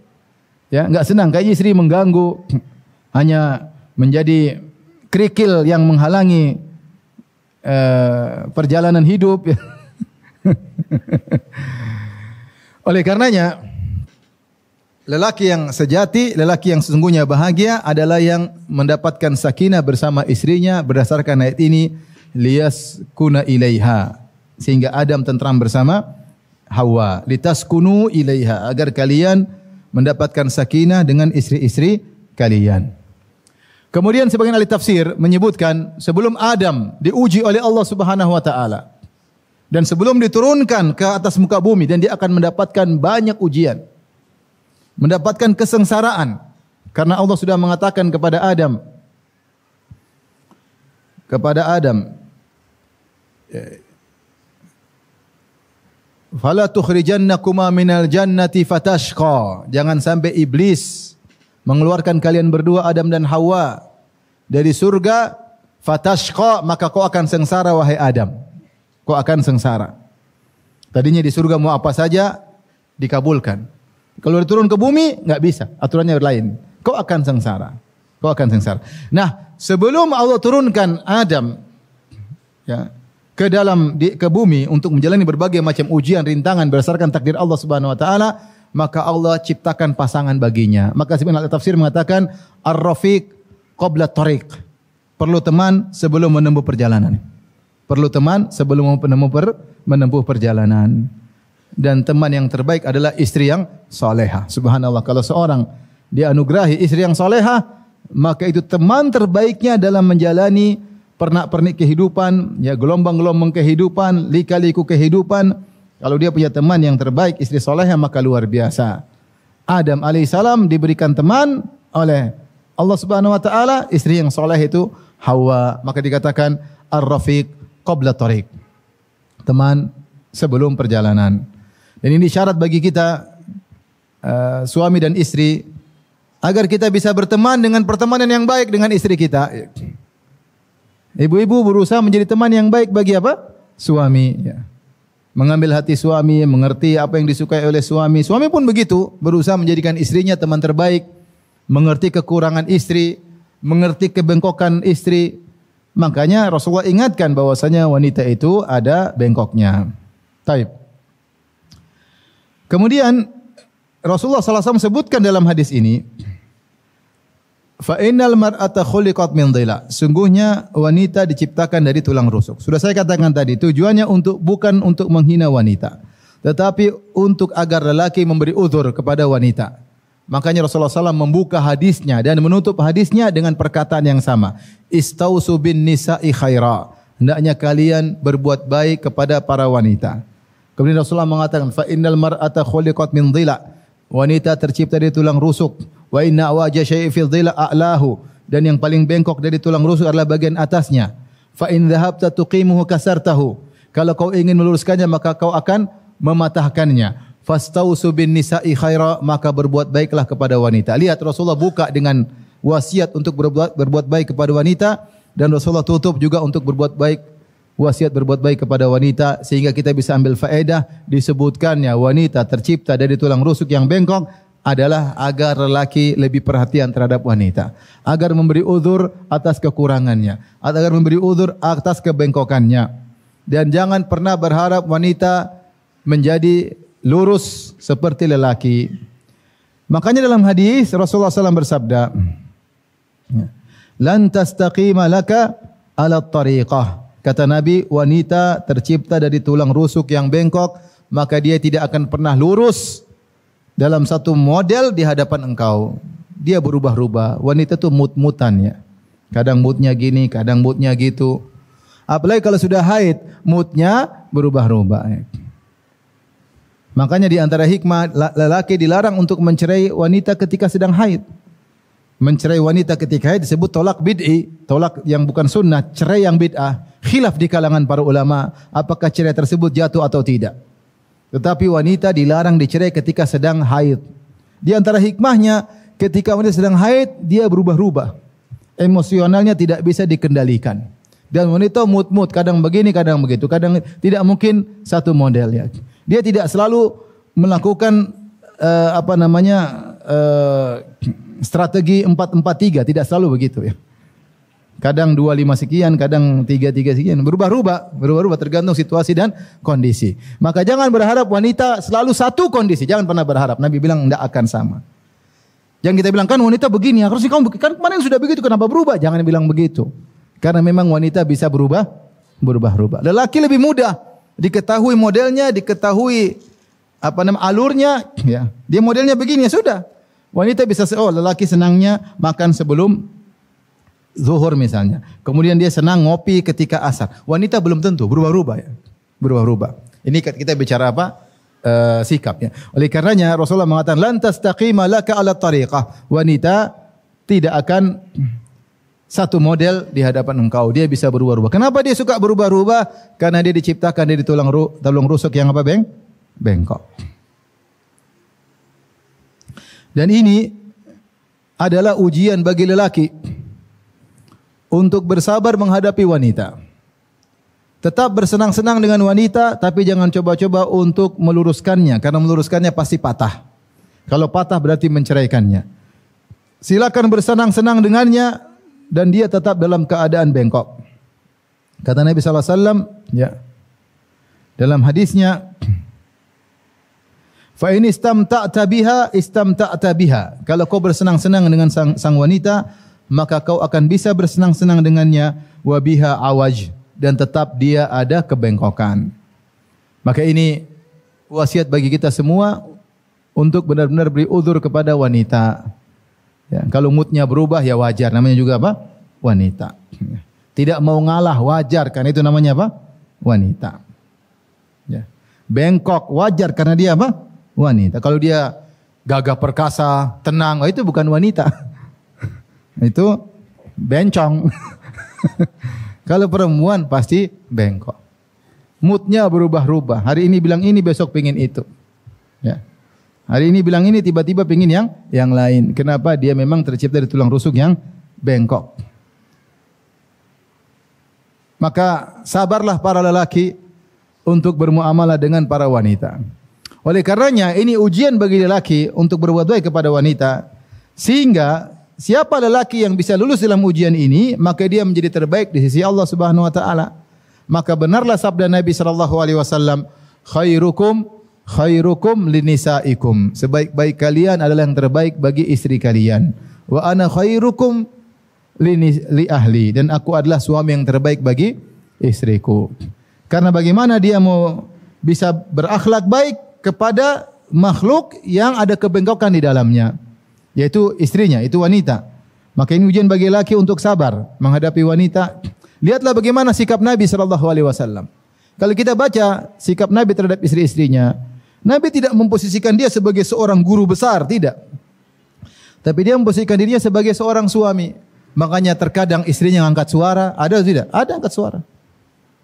Ya, enggak senang. Kayak istri mengganggu. [CLEARS THROAT] Hanya menjadi kerikil yang menghalangi uh, perjalanan hidup. [LAUGHS] Oleh karenanya, lelaki yang sejati, lelaki yang sesungguhnya bahagia adalah yang mendapatkan sakinah bersama istrinya berdasarkan ayat ini lias kuna ilaiha sehingga Adam tentram bersama Hawa litas kunu ilaiha agar kalian mendapatkan sakinah dengan istri-istri kalian. Kemudian sebagian ahli tafsir menyebutkan sebelum Adam diuji oleh Allah Subhanahu wa taala dan sebelum diturunkan ke atas muka bumi dan dia akan mendapatkan banyak ujian. Mendapatkan kesengsaraan karena Allah sudah mengatakan kepada Adam kepada Adam Fala tukhrijannakuma minal jannati fatashqa. Jangan sampai iblis mengeluarkan kalian berdua Adam dan Hawa dari surga fatashqa maka kau akan sengsara wahai Adam. Kau akan sengsara. Tadinya di surga mau apa saja dikabulkan. Kalau turun ke bumi nggak bisa. Aturannya lain. Kau akan sengsara. Kau akan sengsara. Nah sebelum Allah turunkan Adam ya ke dalam di, ke bumi untuk menjalani berbagai macam ujian rintangan berdasarkan takdir Allah Subhanahu wa taala maka Allah ciptakan pasangan baginya. Maka sebenarnya tafsir mengatakan ar-rafiq qabla tariq. Perlu teman sebelum menempuh perjalanan. Perlu teman sebelum menempuh per, menempuh perjalanan. Dan teman yang terbaik adalah istri yang soleha. Subhanallah. Kalau seorang dianugerahi istri yang soleha, maka itu teman terbaiknya dalam menjalani pernak-pernik kehidupan, ya gelombang-gelombang kehidupan, lika-liku kehidupan, kalau dia punya teman yang terbaik, istri solehnya maka luar biasa. Adam alaihissalam diberikan teman oleh Allah subhanahu wa ta'ala, istri yang soleh itu Hawa. Maka dikatakan ar-rafiq qabla tariq. Teman sebelum perjalanan. Dan ini syarat bagi kita uh, suami dan istri agar kita bisa berteman dengan pertemanan yang baik dengan istri kita. Ibu-ibu berusaha menjadi teman yang baik bagi apa? Suami. Ya mengambil hati suami, mengerti apa yang disukai oleh suami. Suami pun begitu, berusaha menjadikan istrinya teman terbaik, mengerti kekurangan istri, mengerti kebengkokan istri. Makanya Rasulullah ingatkan bahwasanya wanita itu ada bengkoknya. Taib. Kemudian Rasulullah SAW sebutkan dalam hadis ini, Fa innal mar'ata khuliqat min dhila. Sungguhnya wanita diciptakan dari tulang rusuk. Sudah saya katakan tadi, tujuannya untuk bukan untuk menghina wanita, tetapi untuk agar lelaki memberi uzur kepada wanita. Makanya Rasulullah SAW membuka hadisnya dan menutup hadisnya dengan perkataan yang sama. Istausu bin nisa'i khaira. hendaknya kalian berbuat baik kepada para wanita. Kemudian Rasulullah mengatakan, fa innal mar'ata khuliqat min dhila. Wanita tercipta dari tulang rusuk. Wa inna awaja syai'i fil a'lahu. Dan yang paling bengkok dari tulang rusuk adalah bagian atasnya. Fa in dhahabta tuqimuhu kasartahu. Kalau kau ingin meluruskannya maka kau akan mematahkannya. Fastausu bin nisa'i khaira maka berbuat baiklah kepada wanita. Lihat Rasulullah buka dengan wasiat untuk berbuat berbuat baik kepada wanita dan Rasulullah tutup juga untuk berbuat baik wasiat berbuat baik kepada wanita sehingga kita bisa ambil faedah disebutkannya wanita tercipta dari tulang rusuk yang bengkok adalah agar lelaki lebih perhatian terhadap wanita, agar memberi uzur atas kekurangannya, agar memberi uzur atas kebengkokannya. Dan jangan pernah berharap wanita menjadi lurus seperti lelaki. Makanya dalam hadis Rasulullah SAW bersabda, "Lan tastaqima laka ala tariqah." Kata Nabi, wanita tercipta dari tulang rusuk yang bengkok, maka dia tidak akan pernah lurus dalam satu model di hadapan engkau. Dia berubah-ubah. Wanita itu mut-mutan ya. Kadang moodnya gini, kadang moodnya gitu. Apalagi kalau sudah haid, moodnya berubah-ubah. Ya. Makanya di antara hikmah lelaki dilarang untuk mencerai wanita ketika sedang haid mencerai wanita ketika haid disebut tolak bid'i, tolak yang bukan sunnah, cerai yang bid'ah. Khilaf di kalangan para ulama, apakah cerai tersebut jatuh atau tidak. Tetapi wanita dilarang dicerai ketika sedang haid. Di antara hikmahnya, ketika wanita sedang haid, dia berubah-ubah. Emosionalnya tidak bisa dikendalikan. Dan wanita mut-mut, kadang begini, kadang begitu. Kadang tidak mungkin satu model ya. Dia tidak selalu melakukan uh, apa namanya uh, strategi 443 tidak selalu begitu ya. Kadang 25 sekian, kadang 33 sekian, berubah-ubah, berubah-ubah tergantung situasi dan kondisi. Maka jangan berharap wanita selalu satu kondisi, jangan pernah berharap. Nabi bilang tidak akan sama. Jangan kita bilang kan wanita begini, harusnya kamu kan kemarin sudah begitu, kenapa berubah? Jangan bilang begitu. Karena memang wanita bisa berubah, berubah-ubah. Lelaki lebih mudah, diketahui modelnya, diketahui apa nama alurnya, ya. Dia modelnya begini ya sudah. Wanita bisa oh lelaki senangnya makan sebelum zuhur misalnya. Kemudian dia senang ngopi ketika asar. Wanita belum tentu berubah-ubah ya. Berubah-ubah. Ini kita bicara apa? Uh, sikap ya. Oleh karenanya Rasulullah mengatakan lantas taqima laka ala tariqah. Wanita tidak akan satu model di hadapan engkau. Dia bisa berubah-ubah. Kenapa dia suka berubah-ubah? Karena dia diciptakan dari tulang ru, tulang rusuk yang apa, Beng? Bengkok. Dan ini adalah ujian bagi lelaki untuk bersabar menghadapi wanita. Tetap bersenang-senang dengan wanita, tapi jangan coba-coba untuk meluruskannya, karena meluruskannya pasti patah. Kalau patah berarti menceraikannya. Silakan bersenang-senang dengannya, dan dia tetap dalam keadaan bengkok. Kata Nabi SAW, ya, dalam hadisnya, Fa in istamta'ta biha istamta'ta biha. Kalau kau bersenang-senang dengan sang, sang wanita, maka kau akan bisa bersenang-senang dengannya wa biha awaj dan tetap dia ada kebengkokan. Maka ini wasiat bagi kita semua untuk benar-benar beri uzur kepada wanita. Ya, kalau moodnya berubah ya wajar, namanya juga apa? Wanita. Tidak mau ngalah wajar karena itu namanya apa? Wanita. Ya. Bengkok wajar karena dia apa? wanita. Kalau dia gagah perkasa, tenang, oh itu bukan wanita. [LAUGHS] itu bencong. [LAUGHS] Kalau perempuan pasti bengkok. Moodnya berubah-ubah. Hari ini bilang ini, besok pingin itu. Ya. Hari ini bilang ini, tiba-tiba pingin yang yang lain. Kenapa? Dia memang tercipta dari tulang rusuk yang bengkok. Maka sabarlah para lelaki untuk bermuamalah dengan para wanita. Oleh karenanya ini ujian bagi lelaki untuk berbuat baik kepada wanita sehingga siapa lelaki yang bisa lulus dalam ujian ini maka dia menjadi terbaik di sisi Allah Subhanahu wa taala. Maka benarlah sabda Nabi sallallahu alaihi wasallam khairukum khairukum linisaikum. Sebaik-baik kalian adalah yang terbaik bagi istri kalian. Wa ana khairukum li ahli dan aku adalah suami yang terbaik bagi istriku. Karena bagaimana dia mau bisa berakhlak baik kepada makhluk yang ada kebengkokan di dalamnya, yaitu istrinya, itu wanita. Maka ini ujian bagi laki untuk sabar menghadapi wanita Lihatlah bagaimana sikap Nabi sallallahu alaihi wasallam. Kalau kita baca sikap Nabi terhadap istri-istrinya, Nabi tidak memposisikan dia sebagai seorang guru besar, tidak. Tapi dia memposisikan dirinya sebagai seorang suami. Makanya terkadang istrinya angkat suara, ada atau tidak? Ada angkat suara.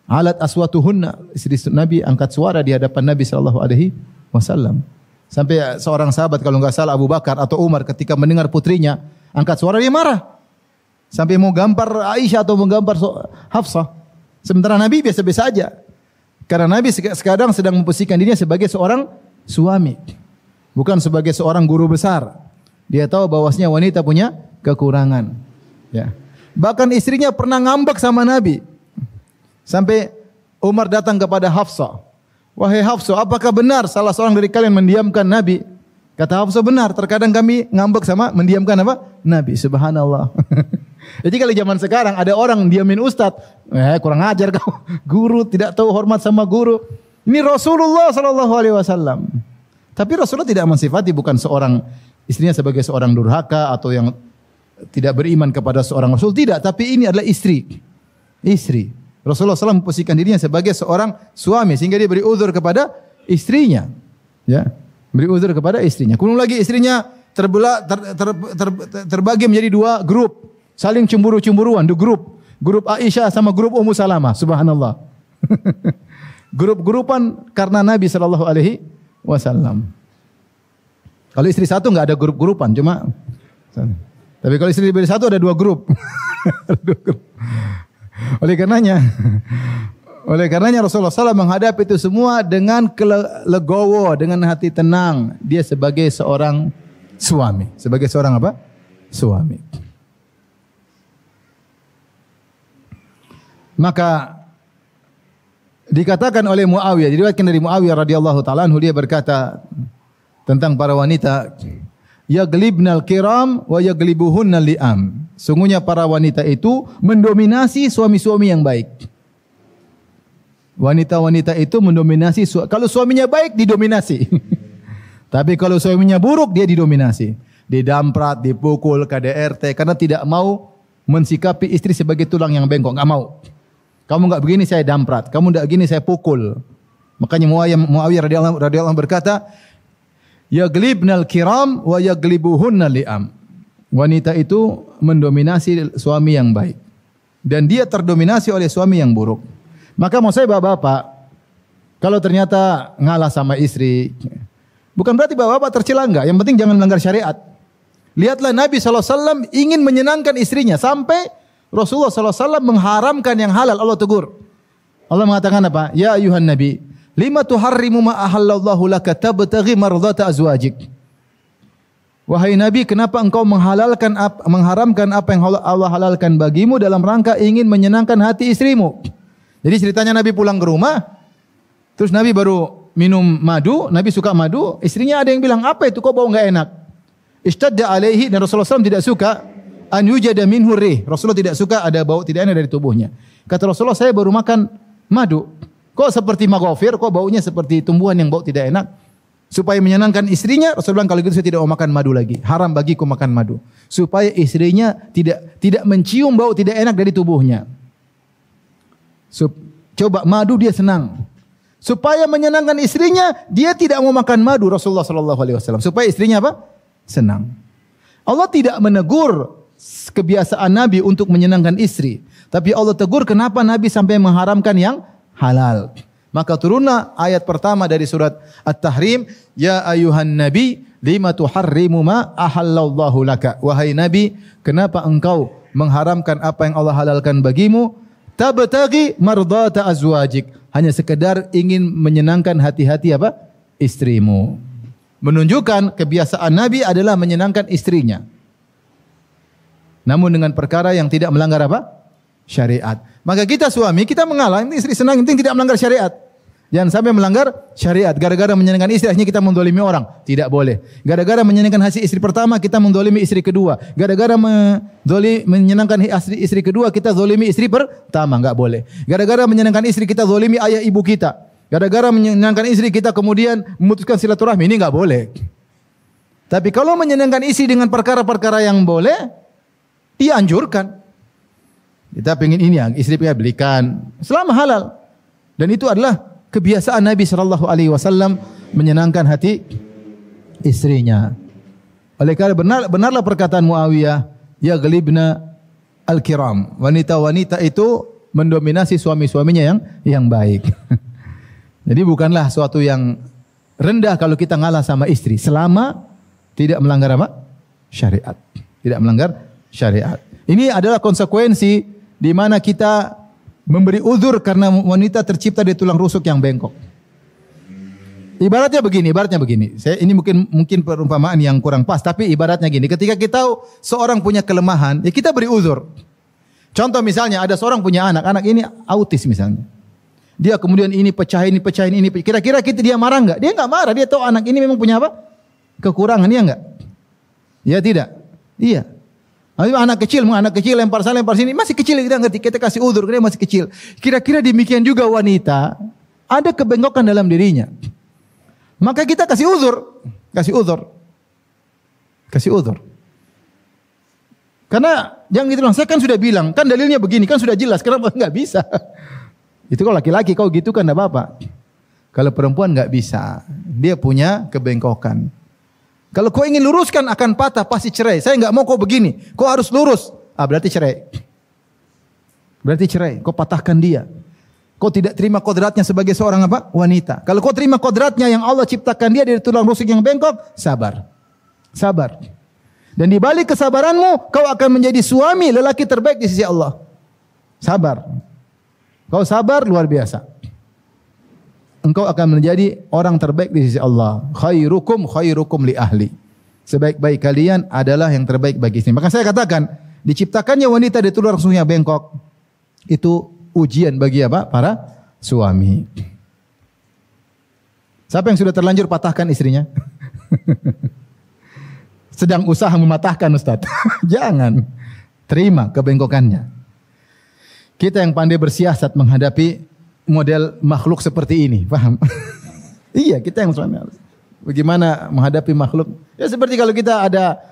Alat aswatuhunna, istri Nabi angkat suara di hadapan Nabi sallallahu alaihi wasallam. Sampai seorang sahabat kalau enggak salah Abu Bakar atau Umar ketika mendengar putrinya angkat suara dia marah. Sampai mau gambar Aisyah atau mau gambar Hafsah. Sementara Nabi biasa-biasa aja. Karena Nabi sekarang sedang memposisikan dirinya sebagai seorang suami, bukan sebagai seorang guru besar. Dia tahu bahwasanya wanita punya kekurangan. Ya. Bahkan istrinya pernah ngambek sama Nabi. Sampai Umar datang kepada Hafsah. Wahai Hafsah, apakah benar salah seorang dari kalian mendiamkan Nabi? Kata Hafsah benar, terkadang kami ngambek sama mendiamkan apa? Nabi. Subhanallah. [LAUGHS] Jadi kalau zaman sekarang ada orang diamin ustaz, eh kurang ajar kau. [LAUGHS] Guru tidak tahu hormat sama guru. Ini Rasulullah sallallahu alaihi wasallam. Tapi Rasulullah tidak mensifati bukan seorang istrinya sebagai seorang durhaka atau yang tidak beriman kepada seorang Rasul. Tidak, tapi ini adalah istri. Istri. Rasulullah SAW memposisikan dirinya sebagai seorang suami sehingga dia beri uzur kepada istrinya. Ya, beri uzur kepada istrinya. Kemudian lagi istrinya terbelah ter, ter, ter, terbagi menjadi dua grup saling cemburu-cemburuan di grup. Grup Aisyah sama grup Ummu Salamah. Subhanallah. [LAUGHS] Grup-grupan karena Nabi sallallahu alaihi wasallam. Kalau istri satu enggak ada grup-grupan, cuma tapi kalau istri lebih satu ada dua grup. [LAUGHS] oleh karenanya oleh karenanya Rasulullah SAW menghadapi itu semua dengan legowo, dengan hati tenang. Dia sebagai seorang suami. Sebagai seorang apa? Suami. Maka dikatakan oleh Muawiyah, diriwayatkan dari Muawiyah radhiyallahu taala dia berkata tentang para wanita, yaglibnal kiram wa yaglibuhunnal li'am. Sungguhnya para wanita itu mendominasi suami-suami yang baik. Wanita-wanita itu mendominasi kalau suaminya baik didominasi. [LAUGHS] Tapi kalau suaminya buruk dia didominasi. Didamprat, dipukul, KDRT karena tidak mau mensikapi istri sebagai tulang yang bengkok, enggak mau. Kamu enggak begini saya damprat, kamu enggak begini saya pukul. Makanya Muawiyah, Muawiyah radhiyallahu radhiyallahu berkata, "Yaglibnal kiram wa yaglibuhunna li'am." Wanita itu mendominasi suami yang baik dan dia terdominasi oleh suami yang buruk. Maka mau saya bapak-bapak, kalau ternyata ngalah sama istri, bukan berarti bapak-bapak tercela enggak, yang penting jangan melanggar syariat. Lihatlah Nabi SAW ingin menyenangkan istrinya sampai Rasulullah SAW mengharamkan yang halal, Allah tegur. Allah mengatakan apa? Ya ayuhan Nabi, lima tuharrimu ma ahallallahu laka tabtaghi mardata azwajik. Wahai Nabi, kenapa engkau menghalalkan mengharamkan apa yang Allah halalkan bagimu dalam rangka ingin menyenangkan hati istrimu? Jadi ceritanya Nabi pulang ke rumah, terus Nabi baru minum madu, Nabi suka madu, istrinya ada yang bilang, apa itu kok bau enggak enak? Istadda alaihi dan Rasulullah SAW tidak suka an yujada minhu rih. Rasulullah tidak suka ada bau tidak enak dari tubuhnya. Kata Rasulullah, saya baru makan madu. Kok seperti magofir, kok baunya seperti tumbuhan yang bau tidak enak? Supaya menyenangkan istrinya, Rasulullah bilang kalau gitu saya tidak mau makan madu lagi. Haram bagiku makan madu. Supaya istrinya tidak tidak mencium bau tidak enak dari tubuhnya. Sup, coba madu dia senang. Supaya menyenangkan istrinya, dia tidak mau makan madu Rasulullah sallallahu alaihi wasallam. Supaya istrinya apa? Senang. Allah tidak menegur kebiasaan Nabi untuk menyenangkan istri. Tapi Allah tegur kenapa Nabi sampai mengharamkan yang halal. Maka turunlah ayat pertama dari surat At-Tahrim, Ya ayuhan Nabi, lima tuharrimu ma ahallallahu laka. Wahai Nabi, kenapa engkau mengharamkan apa yang Allah halalkan bagimu? Tabtagi mardata azwajik. Hanya sekedar ingin menyenangkan hati-hati apa? Istrimu. Menunjukkan kebiasaan Nabi adalah menyenangkan istrinya. Namun dengan perkara yang tidak melanggar apa? Syariat. Maka kita suami, kita mengalah, ini istri senang, ini tidak melanggar syariat. Jangan sampai melanggar syariat. Gara-gara menyenangkan istri, akhirnya kita mendolimi orang. Tidak boleh. Gara-gara menyenangkan hasil istri pertama, kita mendolimi istri kedua. Gara-gara menyenangkan istri, istri kedua, kita zolimi istri pertama. Enggak boleh. Gara-gara menyenangkan istri, kita zolimi ayah ibu kita. Gara-gara menyenangkan istri, kita kemudian memutuskan silaturahmi. Ini enggak boleh. Tapi kalau menyenangkan istri dengan perkara-perkara yang boleh, dianjurkan. Kita pengen ini ya, istri kita belikan. Selama halal. Dan itu adalah kebiasaan Nabi Shallallahu Alaihi Wasallam menyenangkan hati istrinya. Oleh karena benar, benarlah perkataan Muawiyah, ya gelibna al-kiram. Wanita-wanita itu mendominasi suami-suaminya yang yang baik. [LAUGHS] Jadi bukanlah suatu yang rendah kalau kita ngalah sama istri selama tidak melanggar apa? syariat. Tidak melanggar syariat. Ini adalah konsekuensi di mana kita memberi uzur karena wanita tercipta di tulang rusuk yang bengkok. Ibaratnya begini, ibaratnya begini. Saya ini mungkin mungkin perumpamaan yang kurang pas, tapi ibaratnya gini. Ketika kita seorang punya kelemahan, ya kita beri uzur. Contoh misalnya ada seorang punya anak, anak ini autis misalnya. Dia kemudian ini pecahin, ini pecahin, ini. Kira-kira kita dia marah enggak? Dia enggak marah. Dia tahu anak ini memang punya apa? Kekurangan, ya enggak? Ya tidak. Iya. Anak kecil, anak kecil lempar sana lempar sini, masih kecil kita ngerti, kita kasih udur, dia masih kecil. Kira-kira demikian juga wanita, ada kebengkokan dalam dirinya. Maka kita kasih uzur, kasih uzur. Kasih uzur. Karena yang itu saya kan sudah bilang, kan dalilnya begini, kan sudah jelas, kenapa nggak bisa? [LAUGHS] Itu kalau laki-laki kau gitu kan enggak apa-apa. Kalau perempuan nggak bisa, dia punya kebengkokan. Kalau kau ingin luruskan akan patah pasti cerai. Saya nggak mau kau begini. Kau harus lurus. Ah berarti cerai. Berarti cerai. Kau patahkan dia. Kau tidak terima kodratnya sebagai seorang apa? Wanita. Kalau kau terima kodratnya yang Allah ciptakan dia dari tulang rusuk yang bengkok, sabar. Sabar. Dan di balik kesabaranmu, kau akan menjadi suami lelaki terbaik di sisi Allah. Sabar. Kau sabar luar biasa engkau akan menjadi orang terbaik di sisi Allah. Khairukum khairukum li ahli. Sebaik-baik kalian adalah yang terbaik bagi istri. Maka saya katakan, diciptakannya wanita di tulang rusuknya bengkok itu ujian bagi apa? Para suami. Siapa yang sudah terlanjur patahkan istrinya? [LAUGHS] Sedang usaha mematahkan Ustaz. [LAUGHS] Jangan. Terima kebengkokannya. Kita yang pandai bersiasat menghadapi model makhluk seperti ini, paham? [LAUGHS] iya, kita yang suami harus. Bagaimana menghadapi makhluk? Ya seperti kalau kita ada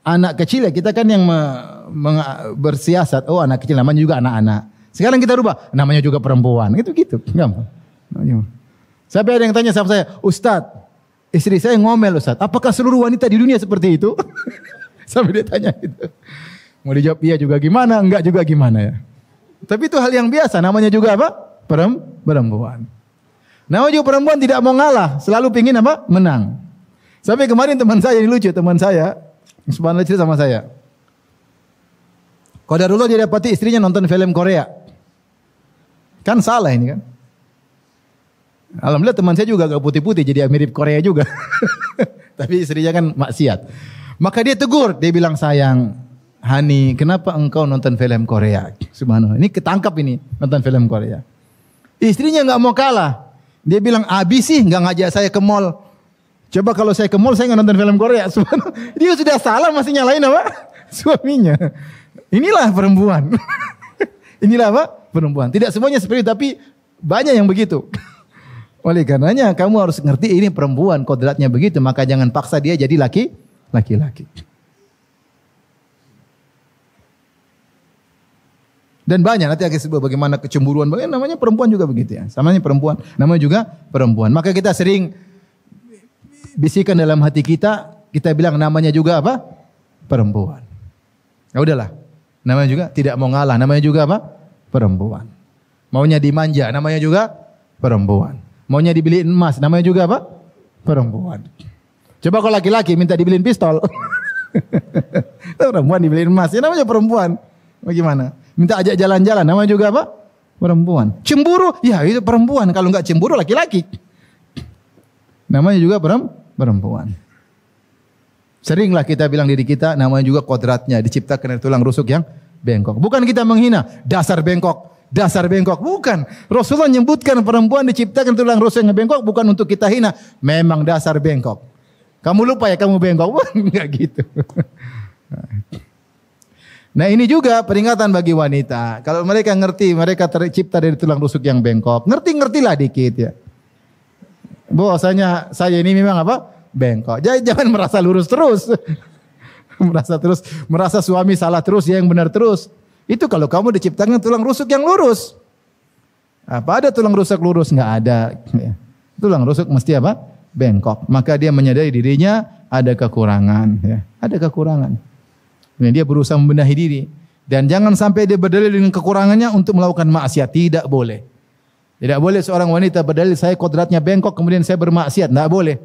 anak kecil ya, kita kan yang me, me, bersiasat. Oh, anak kecil namanya juga anak-anak. Sekarang kita rubah, namanya juga perempuan. Gitu gitu. Gampang. Sampai ada yang tanya sama saya, Ustadz, istri saya ngomel Ustadz, apakah seluruh wanita di dunia seperti itu? [LAUGHS] Sampai dia tanya gitu. Mau dijawab iya juga gimana, enggak juga gimana ya. Tapi itu hal yang biasa, namanya juga apa? Perempuan. Nah, juga perempuan tidak mau ngalah, selalu pingin apa? Menang. Sampai kemarin teman saya ini lucu, teman saya, subhanallah cerita sama saya. Qadarullah dia dapati istrinya nonton film Korea. Kan salah ini kan. Alhamdulillah teman saya juga agak putih-putih jadi mirip Korea juga. [LAUGHS] Tapi istrinya kan maksiat. Maka dia tegur, dia bilang sayang, Hani, kenapa engkau nonton film Korea? Subhanallah. Ini ketangkap ini nonton film Korea. Istrinya nggak mau kalah. Dia bilang, Abi sih nggak ngajak saya ke mall. Coba kalau saya ke mall, saya nggak nonton film Korea. [LAUGHS] Dia sudah salah masih nyalain apa? [LAUGHS] Suaminya. Inilah perempuan. [LAUGHS] Inilah apa? Perempuan. Tidak semuanya seperti itu, tapi banyak yang begitu. Oleh karenanya kamu harus ngerti ini perempuan kodratnya begitu, maka jangan paksa dia jadi laki laki-laki. Dan banyak nanti akan sebut bagaimana kecemburuan, bagaimana namanya perempuan juga begitu ya. Samanya perempuan, namanya juga perempuan. Maka kita sering bisikan dalam hati kita, kita bilang namanya juga apa? Perempuan. Ya udahlah. Namanya juga tidak mau ngalah, namanya juga apa? Perempuan. Maunya dimanja, namanya juga perempuan. Maunya dibeliin emas, namanya juga apa? Perempuan. Coba kalau laki-laki minta dibeliin pistol. [LAUGHS] perempuan dibeliin emas, ya namanya perempuan. Bagaimana? Minta ajak jalan-jalan, namanya juga apa? Perempuan. Cemburu, ya itu perempuan. Kalau nggak cemburu laki-laki. Namanya juga perempuan. Seringlah kita bilang diri kita, namanya juga kodratnya diciptakan dari tulang rusuk yang bengkok. Bukan kita menghina, dasar bengkok, dasar bengkok. Bukan. Rasulullah menyebutkan perempuan diciptakan tulang rusuk yang bengkok bukan untuk kita hina. Memang dasar bengkok. Kamu lupa ya kamu bengkok? [LAUGHS] Enggak gitu. [LAUGHS] Nah ini juga peringatan bagi wanita. Kalau mereka ngerti, mereka tercipta dari tulang rusuk yang bengkok. Ngerti-ngertilah dikit ya. Bahwasanya saya ini memang apa? Bengkok. Jadi jangan [LAUGHS] merasa lurus terus. [LAUGHS] merasa terus, merasa suami salah terus, ya yang benar terus. Itu kalau kamu diciptakan tulang rusuk yang lurus. Apa ada tulang rusuk lurus? Enggak ada. [LAUGHS] Tulang rusuk mesti apa? Bengkok. Maka dia menyadari dirinya ada kekurangan. Ya. Ada kekurangan. Dan dia berusaha membenahi diri. Dan jangan sampai dia berdalil dengan kekurangannya untuk melakukan maksiat. Tidak boleh. Tidak boleh seorang wanita berdalil saya kodratnya bengkok kemudian saya bermaksiat. Tidak boleh.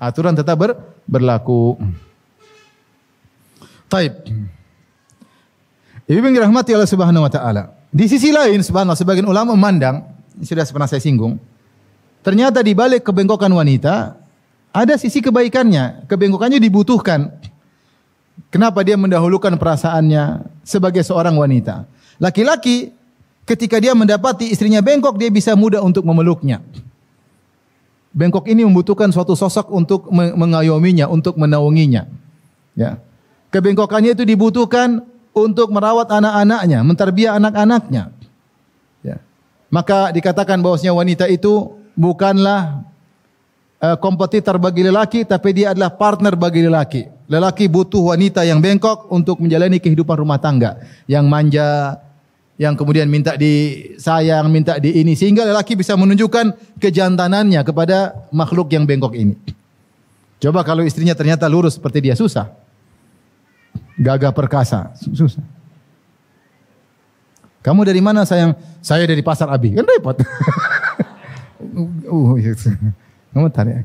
Aturan tetap ber, berlaku. Taib. Ibu yang dirahmati Allah Subhanahu wa taala. Di sisi lain subhanallah sebagian ulama memandang sudah pernah saya singgung. Ternyata di balik kebengkokan wanita ada sisi kebaikannya. Kebengkokannya dibutuhkan. Kenapa dia mendahulukan perasaannya sebagai seorang wanita? Laki-laki ketika dia mendapati istrinya bengkok dia bisa mudah untuk memeluknya. Bengkok ini membutuhkan suatu sosok untuk mengayominya, untuk menaunginya. Ya. Kebengkokannya itu dibutuhkan untuk merawat anak-anaknya, menterbiah anak-anaknya. Ya. Maka dikatakan bahwasanya wanita itu bukanlah uh, kompetitor bagi lelaki, tapi dia adalah partner bagi lelaki. Lelaki butuh wanita yang bengkok untuk menjalani kehidupan rumah tangga, yang manja, yang kemudian minta disayang, minta di ini sehingga lelaki bisa menunjukkan kejantanannya kepada makhluk yang bengkok ini. Coba kalau istrinya ternyata lurus seperti dia susah gagah perkasa. Susah. Kamu dari mana sayang? Saya dari pasar Abi. Kan repot. uh. [LAUGHS] Kamu tarik.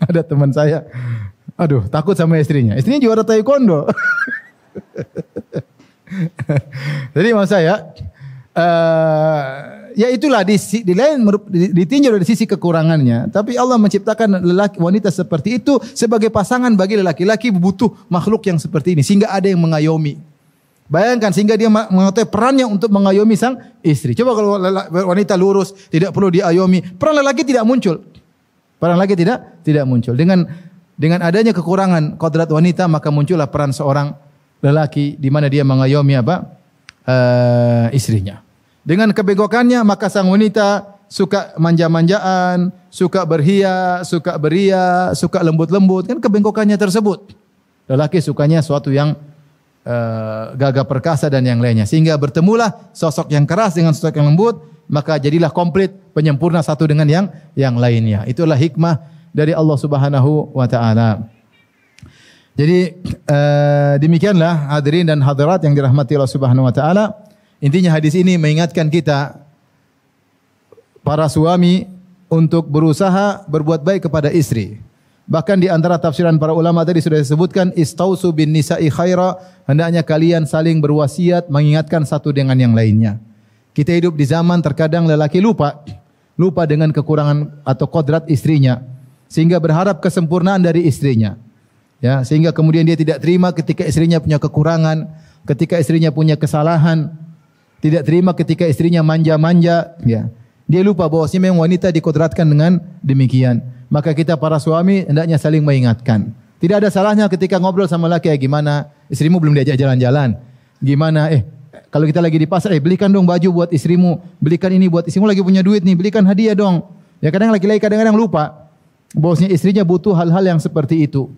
[LAUGHS] Ada teman saya. Aduh, takut sama istrinya. Istrinya juara taekwondo. [LAUGHS] Jadi maksud saya, uh, ya itulah di, di lain ditinjau dari sisi kekurangannya. Tapi Allah menciptakan lelaki wanita seperti itu sebagai pasangan bagi lelaki-laki butuh makhluk yang seperti ini sehingga ada yang mengayomi. Bayangkan sehingga dia mengetahui perannya untuk mengayomi sang istri. Coba kalau wanita lurus tidak perlu diayomi, peran lelaki tidak muncul. Peran lelaki tidak tidak muncul. Dengan dengan adanya kekurangan kodrat wanita maka muncullah peran seorang lelaki di mana dia mengayomi apa? Uh, istrinya. Dengan kebegokannya maka sang wanita suka manja-manjaan, suka berhia, suka beria, suka lembut-lembut. Kan kebengkokannya tersebut. Lelaki sukanya suatu yang uh, gagah perkasa dan yang lainnya. Sehingga bertemulah sosok yang keras dengan sosok yang lembut. Maka jadilah komplit penyempurna satu dengan yang yang lainnya. Itulah hikmah dari Allah Subhanahu wa taala. Jadi uh, demikianlah hadirin dan hadirat yang dirahmati Allah Subhanahu wa taala. Intinya hadis ini mengingatkan kita para suami untuk berusaha berbuat baik kepada istri. Bahkan di antara tafsiran para ulama tadi sudah disebutkan istausu bin nisa'i khaira, hendaknya kalian saling berwasiat mengingatkan satu dengan yang lainnya. Kita hidup di zaman terkadang lelaki lupa, lupa dengan kekurangan atau kodrat istrinya sehingga berharap kesempurnaan dari istrinya. Ya, sehingga kemudian dia tidak terima ketika istrinya punya kekurangan, ketika istrinya punya kesalahan, tidak terima ketika istrinya manja-manja, ya. Dia lupa bahwa si memang wanita dikodratkan dengan demikian. Maka kita para suami hendaknya saling mengingatkan. Tidak ada salahnya ketika ngobrol sama laki ya gimana istrimu belum diajak jalan-jalan. Gimana eh kalau kita lagi di pasar eh belikan dong baju buat istrimu, belikan ini buat istrimu lagi punya duit nih, belikan hadiah dong. Ya kadang laki-laki kadang-kadang lupa bahwasanya istrinya butuh hal-hal yang seperti itu.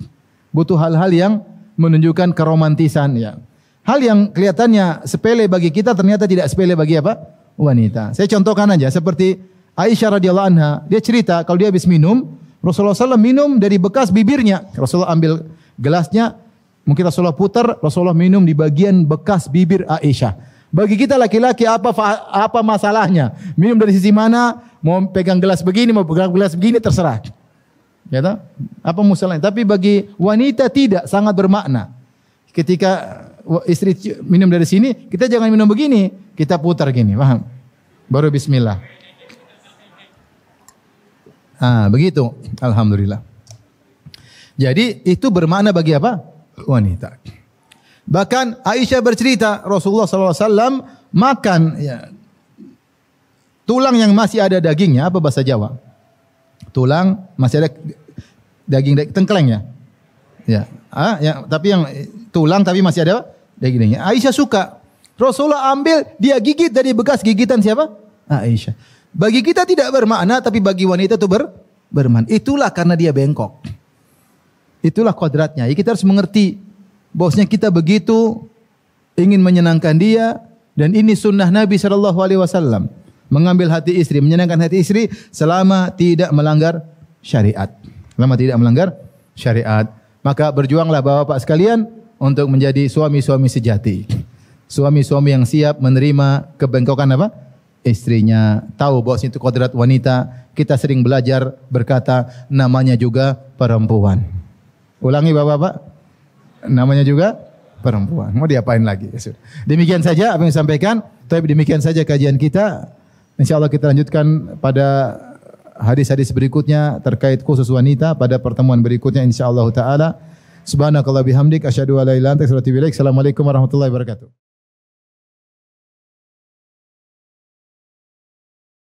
Butuh hal-hal yang menunjukkan keromantisan ya. Hal yang kelihatannya sepele bagi kita ternyata tidak sepele bagi apa? Wanita. Saya contohkan aja seperti Aisyah radhiyallahu anha, dia cerita kalau dia habis minum, Rasulullah SAW minum dari bekas bibirnya. Rasulullah ambil gelasnya, mungkin Rasulullah putar, Rasulullah minum di bagian bekas bibir Aisyah. Bagi kita laki-laki apa apa masalahnya? Minum dari sisi mana? Mau pegang gelas begini, mau pegang gelas begini terserah. Ya tahu? Apa masalahnya? Tapi bagi wanita tidak sangat bermakna. Ketika istri minum dari sini, kita jangan minum begini, kita putar gini, paham? Baru bismillah. Ah, begitu. Alhamdulillah. Jadi itu bermakna bagi apa? Wanita. Bahkan Aisyah bercerita Rasulullah SAW makan ya, tulang yang masih ada dagingnya apa bahasa Jawa? Tulang masih ada daging, daging tengkleng ya. Ya, ah, ya, tapi yang tulang tapi masih ada dagingnya. Aisyah suka. Rasulullah ambil, dia gigit dari bekas gigitan siapa? Aisyah. Bagi kita tidak bermakna, tapi bagi wanita itu ber, bermakna. Itulah karena dia bengkok. Itulah kodratnya. Ya, kita harus mengerti bahwasanya kita begitu ingin menyenangkan dia dan ini sunnah Nabi sallallahu alaihi wasallam. Mengambil hati istri, menyenangkan hati istri selama tidak melanggar syariat. Selama tidak melanggar syariat. Maka berjuanglah bapak-bapak sekalian untuk menjadi suami-suami sejati. Suami-suami yang siap menerima kebengkokan apa? Istrinya. Tahu bahwa itu kodrat wanita. Kita sering belajar berkata namanya juga perempuan. Ulangi bapak-bapak. Namanya juga perempuan. Mau diapain lagi? Ya demikian saja apa yang disampaikan. Tapi demikian saja kajian kita. InsyaAllah kita lanjutkan pada hadis-hadis berikutnya terkait khusus wanita pada pertemuan berikutnya insyaallah taala. Subhanakallah bihamdik asyhadu an la ilaha illa anta astaghfiruka wa atubu ilaik. Assalamualaikum warahmatullahi wabarakatuh.